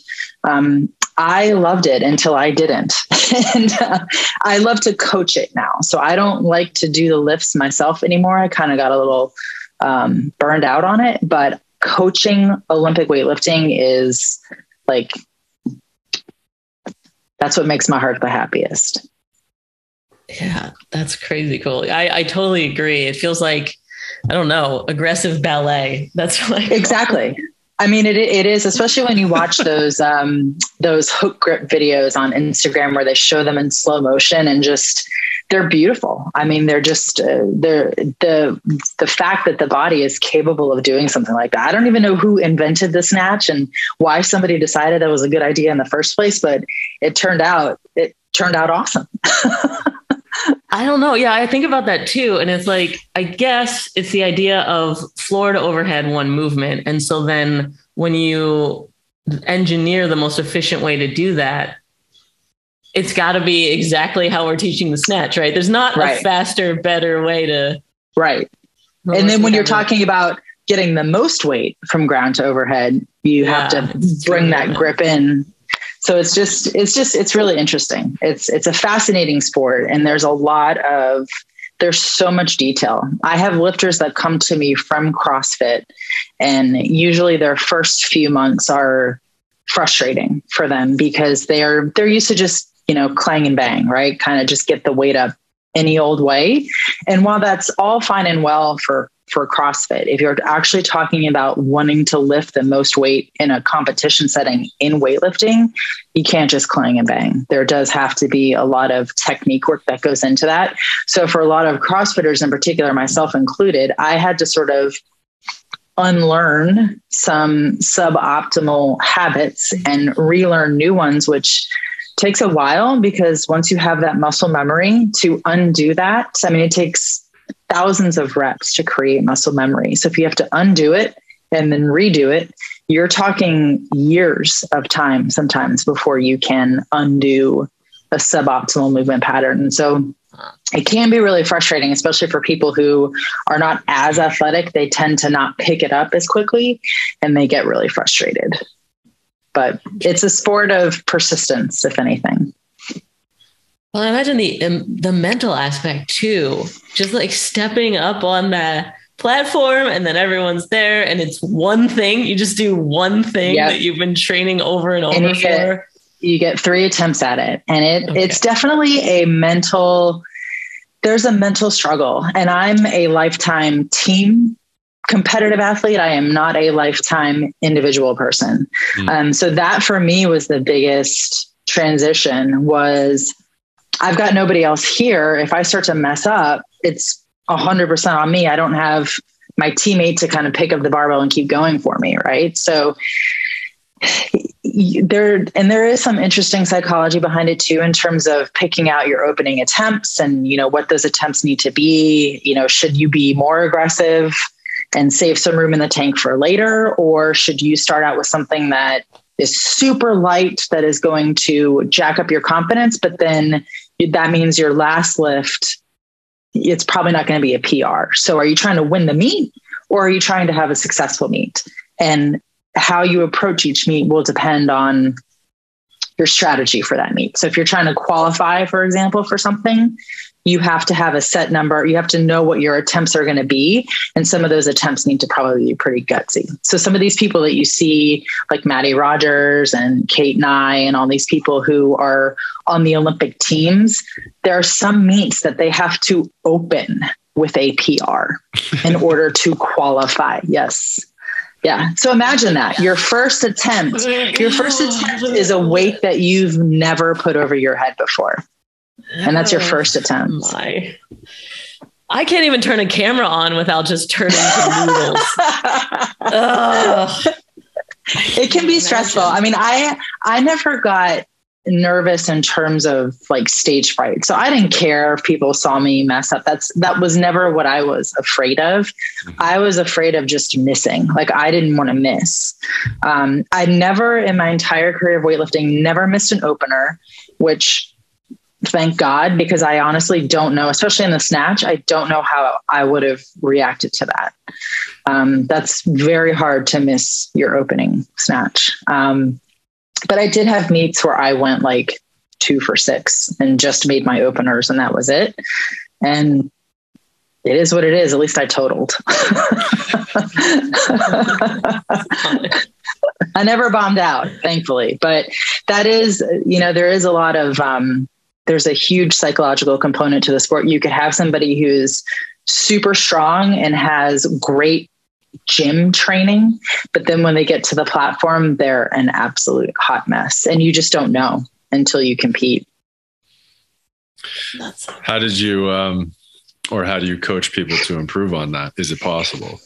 Speaker 5: Um, I loved it until I didn't. and uh, I love to coach it now. So I don't like to do the lifts myself anymore. I kind of got a little um, burned out on it, but coaching Olympic weightlifting is like that's what makes my heart the happiest.
Speaker 1: Yeah, that's crazy cool. I, I totally agree. It feels like I don't know, aggressive ballet. That's like
Speaker 5: Exactly. I mean, it it is especially when you watch those um, those hook grip videos on Instagram where they show them in slow motion and just they're beautiful. I mean, they're just uh, they're the the fact that the body is capable of doing something like that. I don't even know who invented the snatch and why somebody decided that was a good idea in the first place, but it turned out it turned out awesome.
Speaker 1: I don't know. Yeah, I think about that too. And it's like, I guess it's the idea of floor to overhead one movement. And so then when you engineer the most efficient way to do that, it's got to be exactly how we're teaching the snatch, right? There's not
Speaker 5: Right.
Speaker 1: a faster, better way to.
Speaker 5: right. And then when you're talking about getting the most weight from ground to overhead, you have to bring that grip in. So it's just it's just it's really interesting. It's it's a fascinating sport and there's a lot of there's so much detail. I have lifters that come to me from CrossFit and usually their first few months are frustrating for them because they're they're used to just, you know, clang and bang, right? Kind of just get the weight up any old way. And while that's all fine and well for for CrossFit, if you're actually talking about wanting to lift the most weight in a competition setting in weightlifting, you can't just clang and bang. There does have to be a lot of technique work that goes into that. So for a lot of CrossFitters in particular, myself included, I had to sort of unlearn some suboptimal habits and relearn new ones, which takes a while because once you have that muscle memory to undo that, I mean, it takes thousands of reps to create muscle memory. So if you have to undo it and then redo it, you're talking years of time sometimes before you can undo a suboptimal movement pattern. And so it can be really frustrating, especially for people who are not as athletic. They tend to not pick it up as quickly and they get really frustrated. But it's a sport of persistence, if anything.
Speaker 1: Well, I imagine the um, the mental aspect too, just like stepping up on that platform and then everyone's there and it's one thing. You just do one thing
Speaker 5: Yep.
Speaker 1: that you've been training over and over
Speaker 5: And you get-
Speaker 1: for.
Speaker 5: you get three attempts at it and it
Speaker 1: Okay.
Speaker 5: it's definitely a mental there's a mental struggle and i'm a lifetime team competitive athlete i am not a lifetime individual person
Speaker 2: Mm.
Speaker 5: um, so that for me was the biggest transition was i've got nobody else here. If i start to mess up it's 100% on me. I don't have my teammate to kind of pick up the barbell and keep going for me right? So there and there is some interesting psychology behind it too in terms of picking out your opening attempts and you know what those attempts need to be. You know should you be more aggressive and save some room in the tank for later? Or should you start out with something that is super light that is going to jack up your confidence, but then that means your last lift, it's probably not going to be a PR. So are you trying to win the meet or are you trying to have a successful meet? And how you approach each meet will depend on your strategy for that meet. So if you're trying to qualify, for example, for something, you have to have a set number. You have to know what your attempts are going to be. And some of those attempts need to probably be pretty gutsy. So some of these people that you see, like Mattie Rogers and Kate Nye and all these people who are on the Olympic teams, there are some meets that they have to open with a PR in order to qualify. Yes. Yeah. So imagine that your first attempt, your first attempt is a weight that you've never put over your head before. And that's your first attempt.
Speaker 1: My. I can't even turn a camera on without just turning to noodles.
Speaker 5: It can be stressful. I mean, I I never got nervous in terms of like stage fright. So I didn't care if people saw me mess up. That's that was never what I was afraid of. I was afraid of just missing. Like I didn't want to miss. Um, I never in my entire career of weightlifting never missed an opener, which thank God, because I honestly don't know, especially in the snatch, I don't know how I would have reacted to that. Um, that's very hard to miss your opening snatch. Um, but I did have meets where I went like two for six and just made my openers, and that was it. And it is what it is. At least I totaled. I never bombed out, thankfully. But that is, you know, there is a lot of, um, there's a huge psychological component to the sport. You could have somebody who's super strong and has great gym training, but then when they get to the platform, they're an absolute hot mess. And you just don't know until you compete.
Speaker 2: How did you, um, or how do you coach people to improve on that? Is it possible?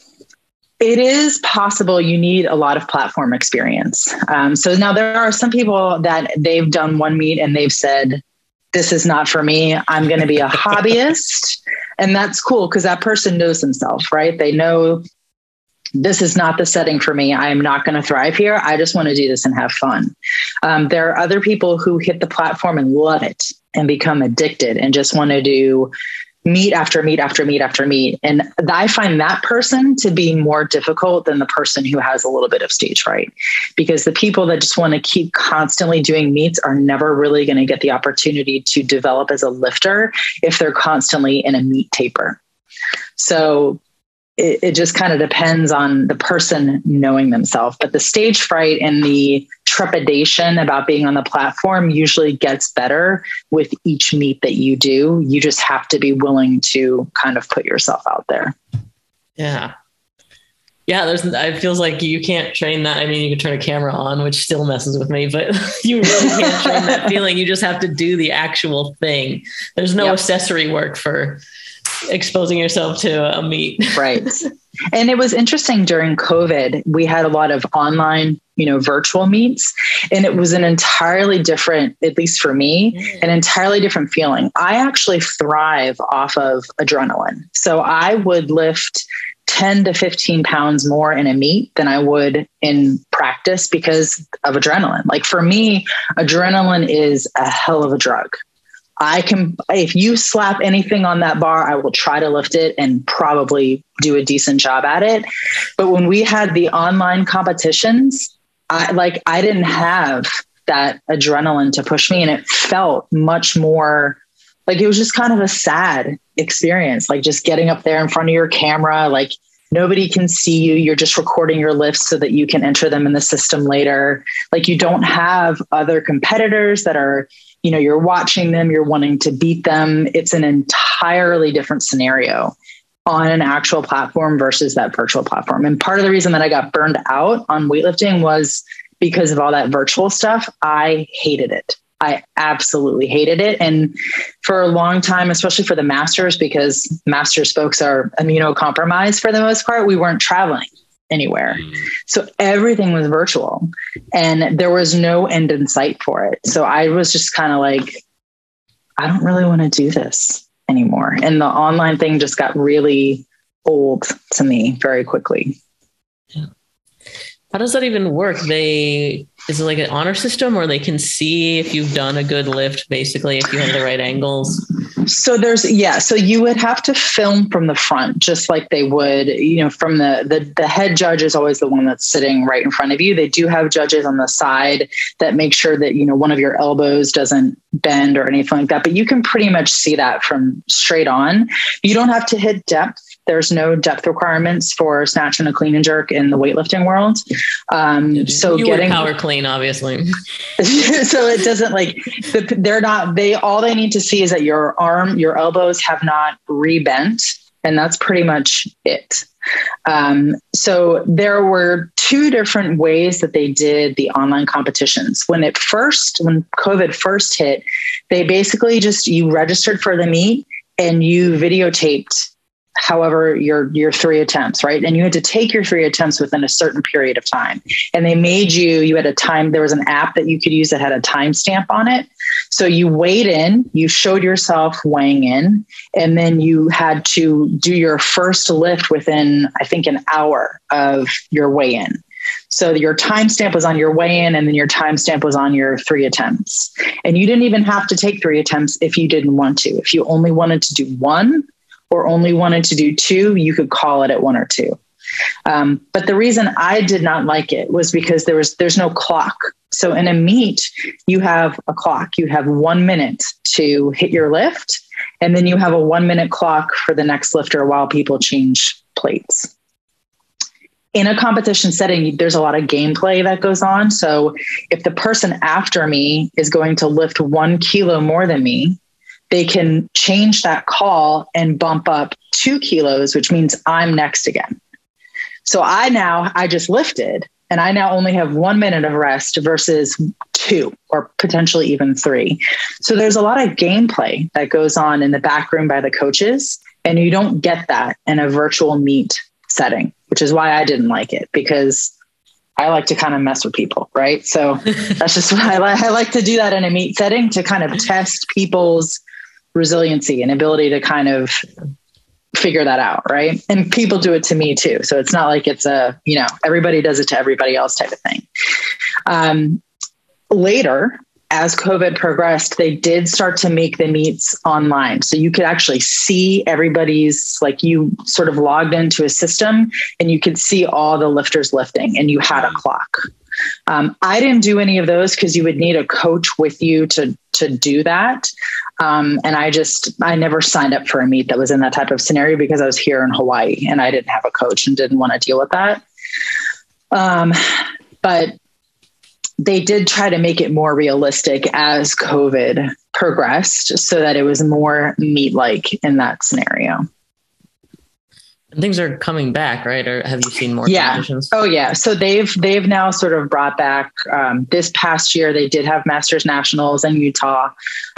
Speaker 5: It is possible. You need a lot of platform experience. Um, so now there are some people that they've done one meet and they've said, this is not for me. I'm going to be a hobbyist. And that's cool because that person knows themselves, right? They know this is not the setting for me. I am not going to thrive here. I just want to do this and have fun. Um, there are other people who hit the platform and love it and become addicted and just want to do meet after meet after meet after meet. And I find that person to be more difficult than the person who has a little bit of stage fright because the people that just want to keep constantly doing meets are never really going to get the opportunity to develop as a lifter if they're constantly in a meet taper. So it, it just kind of depends on the person knowing themselves. But the stage fright and the trepidation about being on the platform usually gets better with each meet that you do. You just have to be willing to kind of put yourself out there.
Speaker 1: Yeah. Yeah, there's. It feels like you can't train that. I mean, you can turn a camera on, which still messes with me, but you really can't train that feeling. You just have to do the actual thing. There's no yep. accessory work for exposing yourself to uh, a meet.
Speaker 5: right. And it was interesting during COVID, we had a lot of online, you know, virtual meets, and it was an entirely different, at least for me, an mm. entirely different feeling. I actually thrive off of adrenaline. So I would lift 10 to 15 pounds more in a meet than I would in practice because of adrenaline. Like for me, adrenaline is a hell of a drug. I can, if you slap anything on that bar, I will try to lift it and probably do a decent job at it. But when we had the online competitions, I like, I didn't have that adrenaline to push me and it felt much more like it was just kind of a sad experience. Like just getting up there in front of your camera, like nobody can see you. You're just recording your lifts so that you can enter them in the system later. Like you don't have other competitors that are you know you're watching them you're wanting to beat them. It's an entirely different scenario on an actual platform versus that virtual platform. And part of the reason that i got burned out on weightlifting was because of all that virtual stuff. I hated it. I absolutely hated it. And for a long time especially for the masters because masters folks are immunocompromised for the most part we weren't traveling anywhere. Mm. So everything was virtual and there was no end in sight for it. So I was just kind of like, I don't really want to do this anymore. And the online thing just got really old to me very quickly.
Speaker 1: How does that even work? They is it like an honor system where they can see if you've done a good lift, basically, if you have the right angles?
Speaker 5: So there's yeah, so you would have to film from the front, just like they would, you know, from the the the head judge is always the one that's sitting right in front of you. They do have judges on the side that make sure that you know one of your elbows doesn't bend or anything like that. But you can pretty much see that from straight on. You don't have to hit depth there's no depth requirements for snatch and a clean and jerk in the weightlifting world. Um, so
Speaker 1: you
Speaker 5: getting
Speaker 1: power clean, obviously.
Speaker 5: so it doesn't like the, they're not they all they need to see is that your arm, your elbows have not rebent, and that's pretty much it. Um, so there were two different ways that they did the online competitions. When it first, when COVID first hit, they basically just you registered for the meet and you videotaped however your your three attempts right and you had to take your three attempts within a certain period of time and they made you you had a time there was an app that you could use that had a timestamp on it so you weighed in you showed yourself weighing in and then you had to do your first lift within i think an hour of your weigh in so your timestamp was on your weigh in, and then your timestamp was on your three attempts. And you didn't even have to take three attempts if you didn't want to. If you only wanted to do one, or only wanted to do two, you could call it at one or two. Um, but the reason I did not like it was because there was there's no clock. So in a meet, you have a clock. You have one minute to hit your lift, and then you have a one minute clock for the next lifter while people change plates. In a competition setting, there's a lot of gameplay that goes on. So if the person after me is going to lift one kilo more than me, they can change that call and bump up two kilos, which means I'm next again. So I now, I just lifted and I now only have one minute of rest versus two or potentially even three. So there's a lot of gameplay that goes on in the back room by the coaches, and you don't get that in a virtual meet setting, which is why I didn't like it because I like to kind of mess with people, right? So that's just why I, like. I like to do that in a meet setting to kind of test people's resiliency and ability to kind of figure that out right? And people do it to me too. So it's not like it's a you know everybody does it to everybody else type of thing. Um, later as covid progressed they did start to make the meets online. So you could actually see everybody's like you sort of logged into a system and you could see all the lifters lifting and you had a clock um, I didn't do any of those because you would need a coach with you to to do that. Um, and I just I never signed up for a meet that was in that type of scenario because I was here in Hawaii and I didn't have a coach and didn't want to deal with that. Um, but they did try to make it more realistic as COVID progressed so that it was more meet like in that scenario.
Speaker 1: And things are coming back, right? Or have you seen more
Speaker 5: yeah. Oh yeah. So they've they've now sort of brought back um, this past year. They did have Masters Nationals in Utah.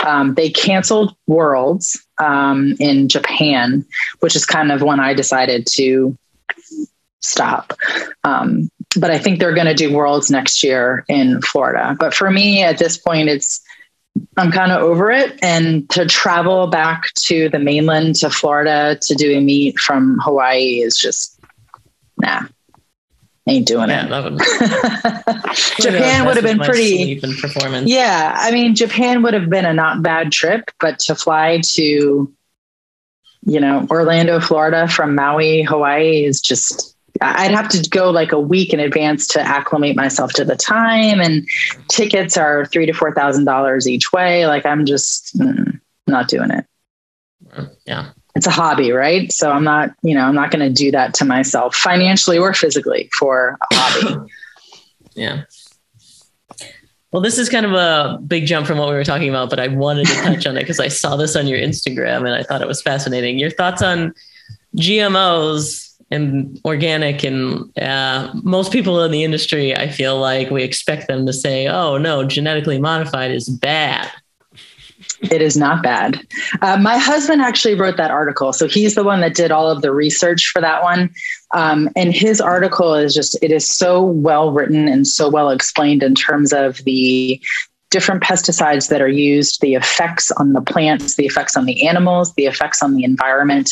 Speaker 5: Um, they canceled Worlds um, in Japan, which is kind of when I decided to stop. Um, but I think they're going to do Worlds next year in Florida. But for me, at this point, it's I'm kind of over it. And to travel back to the mainland to Florida to do a meet from Hawaii is just, nah, ain't doing yeah, it. Would, Japan would have been pretty.
Speaker 1: Performance.
Speaker 5: Yeah. I mean, Japan would have been a not bad trip, but to fly to, you know, Orlando, Florida from Maui, Hawaii is just I'd have to go like a week in advance to acclimate myself to the time, and tickets are three to four thousand dollars each way. Like I'm just mm, not doing it.
Speaker 1: Yeah,
Speaker 5: it's a hobby, right? So I'm not, you know, I'm not going to do that to myself financially or physically for a hobby.
Speaker 1: yeah. Well, this is kind of a big jump from what we were talking about, but I wanted to touch on it because I saw this on your Instagram and I thought it was fascinating. Your thoughts on GMOs and organic and uh, most people in the industry i feel like we expect them to say oh no genetically modified is bad.
Speaker 5: It is not bad. Uh, my husband actually wrote that article so he's the one that did all of the research for that one. Um, and his article is just it is so well written and so well explained in terms of the different pesticides that are used, the effects on the plants, the effects on the animals, the effects on the environment,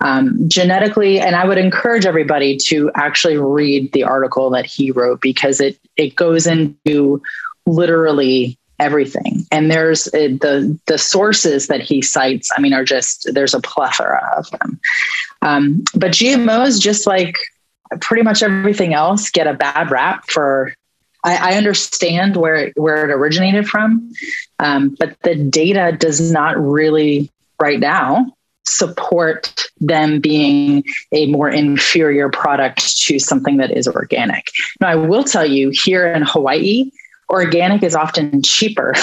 Speaker 5: um, genetically. And I would encourage everybody to actually read the article that he wrote because it it goes into literally everything. And there's uh, the the sources that he cites. I mean, are just there's a plethora of them. Um, but GMOs, just like pretty much everything else, get a bad rap for. I, I understand where where it originated from, um, but the data does not really right now support them being a more inferior product to something that is organic. Now, I will tell you here in Hawaii, organic is often cheaper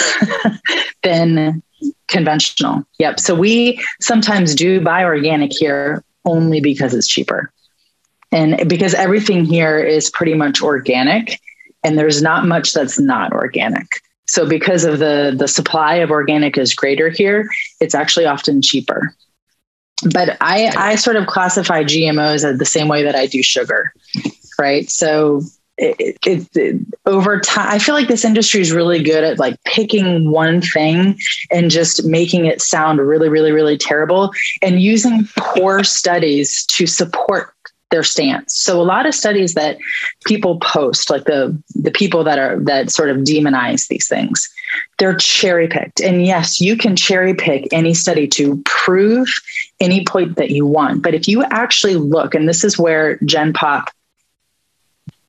Speaker 5: than conventional. Yep. So we sometimes do buy organic here only because it's cheaper. And because everything here is pretty much organic and there's not much that's not organic. So because of the the supply of organic is greater here, it's actually often cheaper. But I I sort of classify GMOs as the same way that I do sugar. Right? So it, it, it, over time i feel like this industry is really good at like picking one thing and just making it sound really really really terrible and using poor studies to support their stance. So a lot of studies that people post like the the people that are that sort of demonize these things they're cherry picked. And yes you can cherry pick any study to prove any point that you want. But if you actually look and this is where gen pop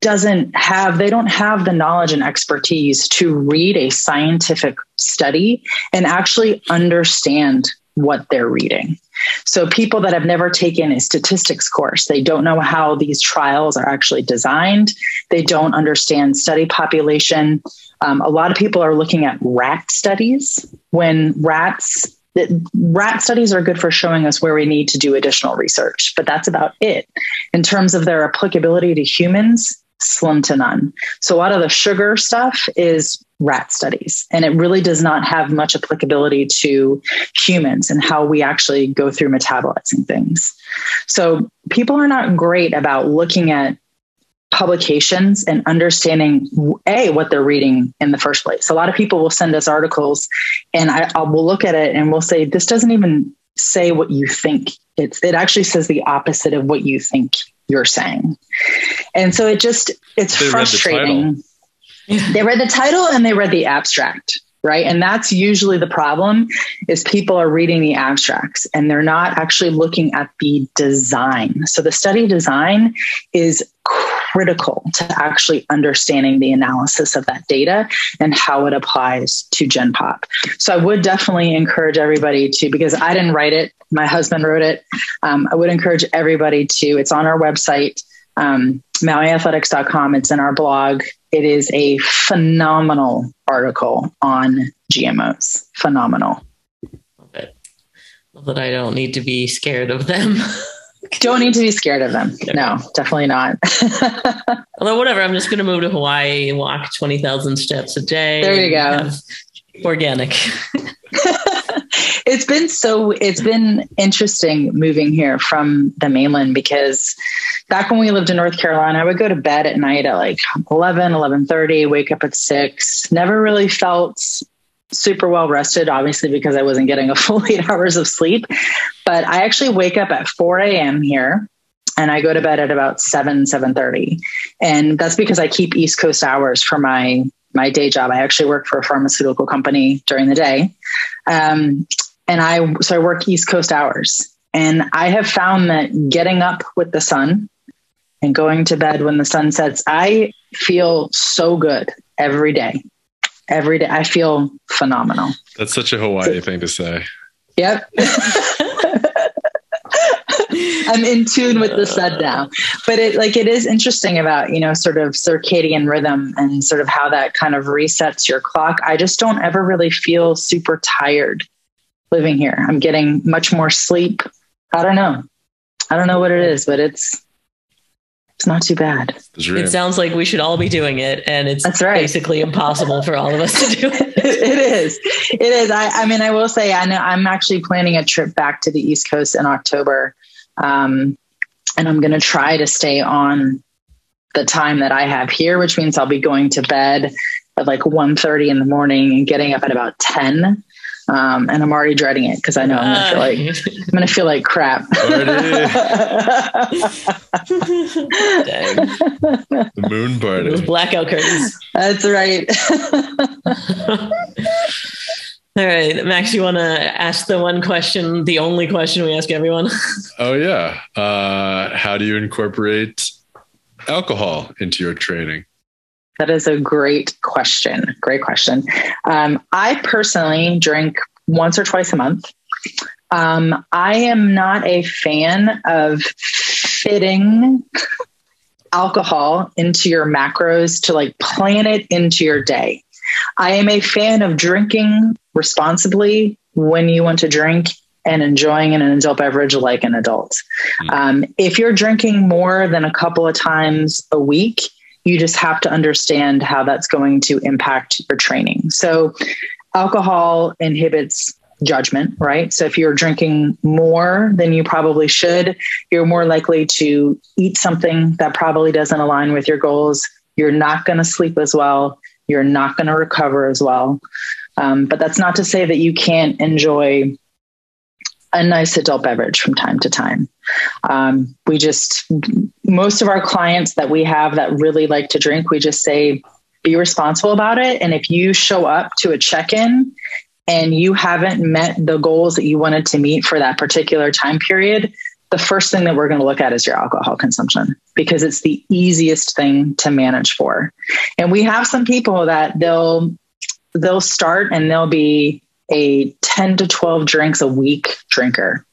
Speaker 5: doesn't have they don't have the knowledge and expertise to read a scientific study and actually understand what they're reading. So people that have never taken a statistics course they don't know how these trials are actually designed. They don't understand study population. Um, a lot of people are looking at rat studies when rats rat studies are good for showing us where we need to do additional research, but that's about it. In terms of their applicability to humans, slim to none. So a lot of the sugar stuff is rat studies, and it really does not have much applicability to humans and how we actually go through metabolizing things. So people are not great about looking at publications and understanding a what they're reading in the first place. A lot of people will send us articles, and I, I will look at it and we'll say this doesn't even say what you think. It's it actually says the opposite of what you think you're saying. And so it just, it's they frustrating. Read they read the title and they read the abstract right and that's usually the problem is people are reading the abstracts and they're not actually looking at the design so the study design is critical to actually understanding the analysis of that data and how it applies to gen pop so i would definitely encourage everybody to because i didn't write it my husband wrote it um, i would encourage everybody to it's on our website um, mauiathletics.com it's in our blog it is a phenomenal article on GMOs. Phenomenal.
Speaker 1: Love it. Love that I don't need to be scared of them.
Speaker 5: don't need to be scared of them. No, definitely not.
Speaker 1: Although, whatever, I'm just going to move to Hawaii, and walk 20,000 steps a day.
Speaker 5: There you go.
Speaker 1: Organic.
Speaker 5: it's been so it's been interesting moving here from the mainland because back when we lived in north carolina i would go to bed at night at like 11 11.30 wake up at 6 never really felt super well rested obviously because i wasn't getting a full eight hours of sleep but i actually wake up at 4 a.m here and I go to bed at about 7 7:30 and that's because I keep east coast hours for my my day job I actually work for a pharmaceutical company during the day um, and I so I work East Coast hours. And I have found that getting up with the sun and going to bed when the sun sets, I feel so good every day. Every day. I feel phenomenal.
Speaker 2: That's such a Hawaii thing to say.
Speaker 5: Yep. I'm in tune with the sun uh. now. But it like it is interesting about, you know, sort of circadian rhythm and sort of how that kind of resets your clock. I just don't ever really feel super tired living here. I'm getting much more sleep. I don't know. I don't know what it is, but it's it's not too bad.
Speaker 1: It sounds like we should all be doing it, and it's
Speaker 5: That's right.
Speaker 1: basically impossible for all of us to do it.
Speaker 5: it is. It is. I, I mean, I will say, I know I'm actually planning a trip back to the East Coast in October, um, and I'm going to try to stay on the time that I have here, which means I'll be going to bed at like 1.30 in the morning and getting up at about 10 um, and I'm already dreading it because I know I'm gonna feel like I'm gonna feel like crap.
Speaker 2: the moon party.
Speaker 1: Those blackout curtains.
Speaker 5: That's right.
Speaker 1: All right, Max, you want to ask the one question, the only question we ask everyone?
Speaker 2: oh yeah. Uh, how do you incorporate alcohol into your training?
Speaker 5: That is a great question. Great question. Um, I personally drink once or twice a month. Um, I am not a fan of fitting alcohol into your macros to like plan it into your day. I am a fan of drinking responsibly when you want to drink and enjoying an adult beverage like an adult. Mm. Um, if you're drinking more than a couple of times a week, you just have to understand how that's going to impact your training. So, alcohol inhibits judgment, right? So, if you're drinking more than you probably should, you're more likely to eat something that probably doesn't align with your goals. You're not going to sleep as well. You're not going to recover as well. Um, but that's not to say that you can't enjoy a nice adult beverage from time to time. Um, we just, most of our clients that we have that really like to drink, we just say, be responsible about it. And if you show up to a check in and you haven't met the goals that you wanted to meet for that particular time period, the first thing that we're going to look at is your alcohol consumption because it's the easiest thing to manage for. And we have some people that they'll they'll start and they'll be a 10 to 12 drinks a week drinker.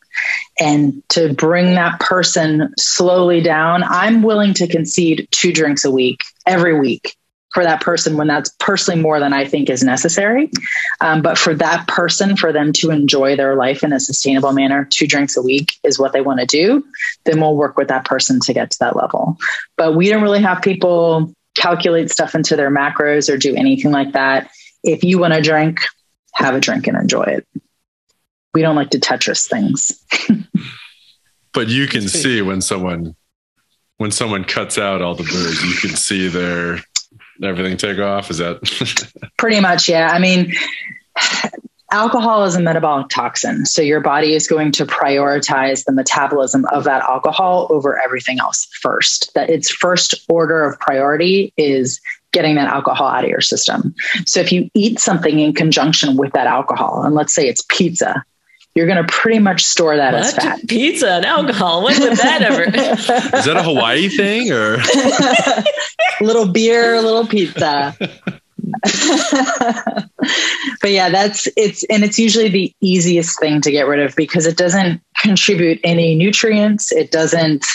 Speaker 5: And to bring that person slowly down, I'm willing to concede two drinks a week every week for that person when that's personally more than I think is necessary. Um, but for that person, for them to enjoy their life in a sustainable manner, two drinks a week is what they want to do. Then we'll work with that person to get to that level. But we don't really have people calculate stuff into their macros or do anything like that. If you want to drink, have a drink and enjoy it. We don't like to Tetris things.
Speaker 2: but you can see when someone when someone cuts out all the booze, you can see their everything take off. Is that
Speaker 5: pretty much? Yeah. I mean, alcohol is a metabolic toxin. So your body is going to prioritize the metabolism of that alcohol over everything else first. That its first order of priority is getting that alcohol out of your system. So if you eat something in conjunction with that alcohol, and let's say it's pizza, you're going to pretty much store that what? as fat.
Speaker 1: Pizza and alcohol. When would that ever?
Speaker 2: Is that a Hawaii thing or?
Speaker 5: A little beer, a little pizza. but yeah, that's it's and it's usually the easiest thing to get rid of because it doesn't contribute any nutrients. It doesn't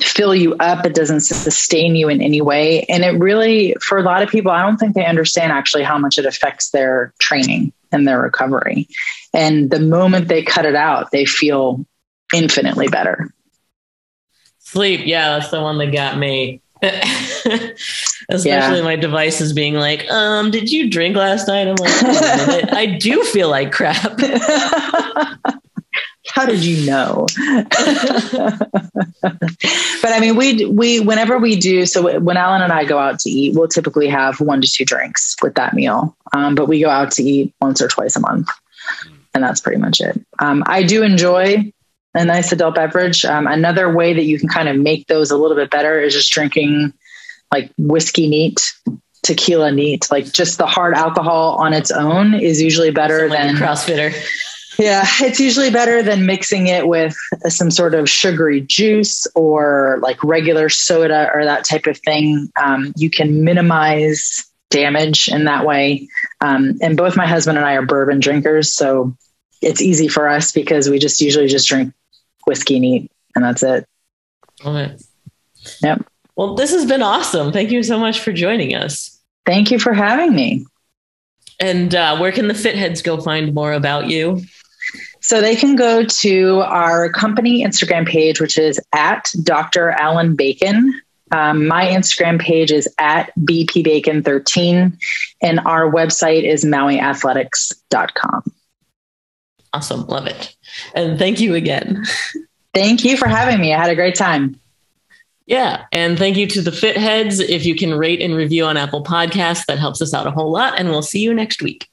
Speaker 5: fill you up. It doesn't sustain you in any way. And it really, for a lot of people, I don't think they understand actually how much it affects their training and their recovery. And the moment they cut it out, they feel infinitely better.
Speaker 1: Sleep. Yeah, that's the one that got me. Especially yeah. my devices being like, um, did you drink last night? I'm like, I do feel like crap.
Speaker 5: How did you know? but I mean, we we whenever we do so when Alan and I go out to eat, we'll typically have one to two drinks with that meal. Um, but we go out to eat once or twice a month, and that's pretty much it. Um, I do enjoy a nice adult beverage. Um, another way that you can kind of make those a little bit better is just drinking like whiskey neat tequila neat like just the hard alcohol on its own is usually better than
Speaker 1: crossfitter
Speaker 5: yeah, it's usually better than mixing it with some sort of sugary juice or like regular soda or that type of thing. Um, you can minimize damage in that way. Um, and both my husband and I are bourbon drinkers, so it's easy for us because we just usually just drink whiskey neat and that's it.
Speaker 1: Okay.
Speaker 5: Yep.
Speaker 1: Well, this has been awesome. Thank you so much for joining us.
Speaker 5: Thank you for having me.
Speaker 1: And uh, where can the fitheads go find more about you?
Speaker 5: So they can go to our company Instagram page, which is at Dr. Alan Bacon. Um, my Instagram page is at bpbacon13, and our website is mauiathletics.com.
Speaker 1: Awesome. Love it. And thank you again.
Speaker 5: Thank you for having me. I had a great time.
Speaker 1: Yeah. And thank you to the Fit Heads. If you can rate and review on Apple Podcasts, that helps us out a whole lot. And we'll see you next week.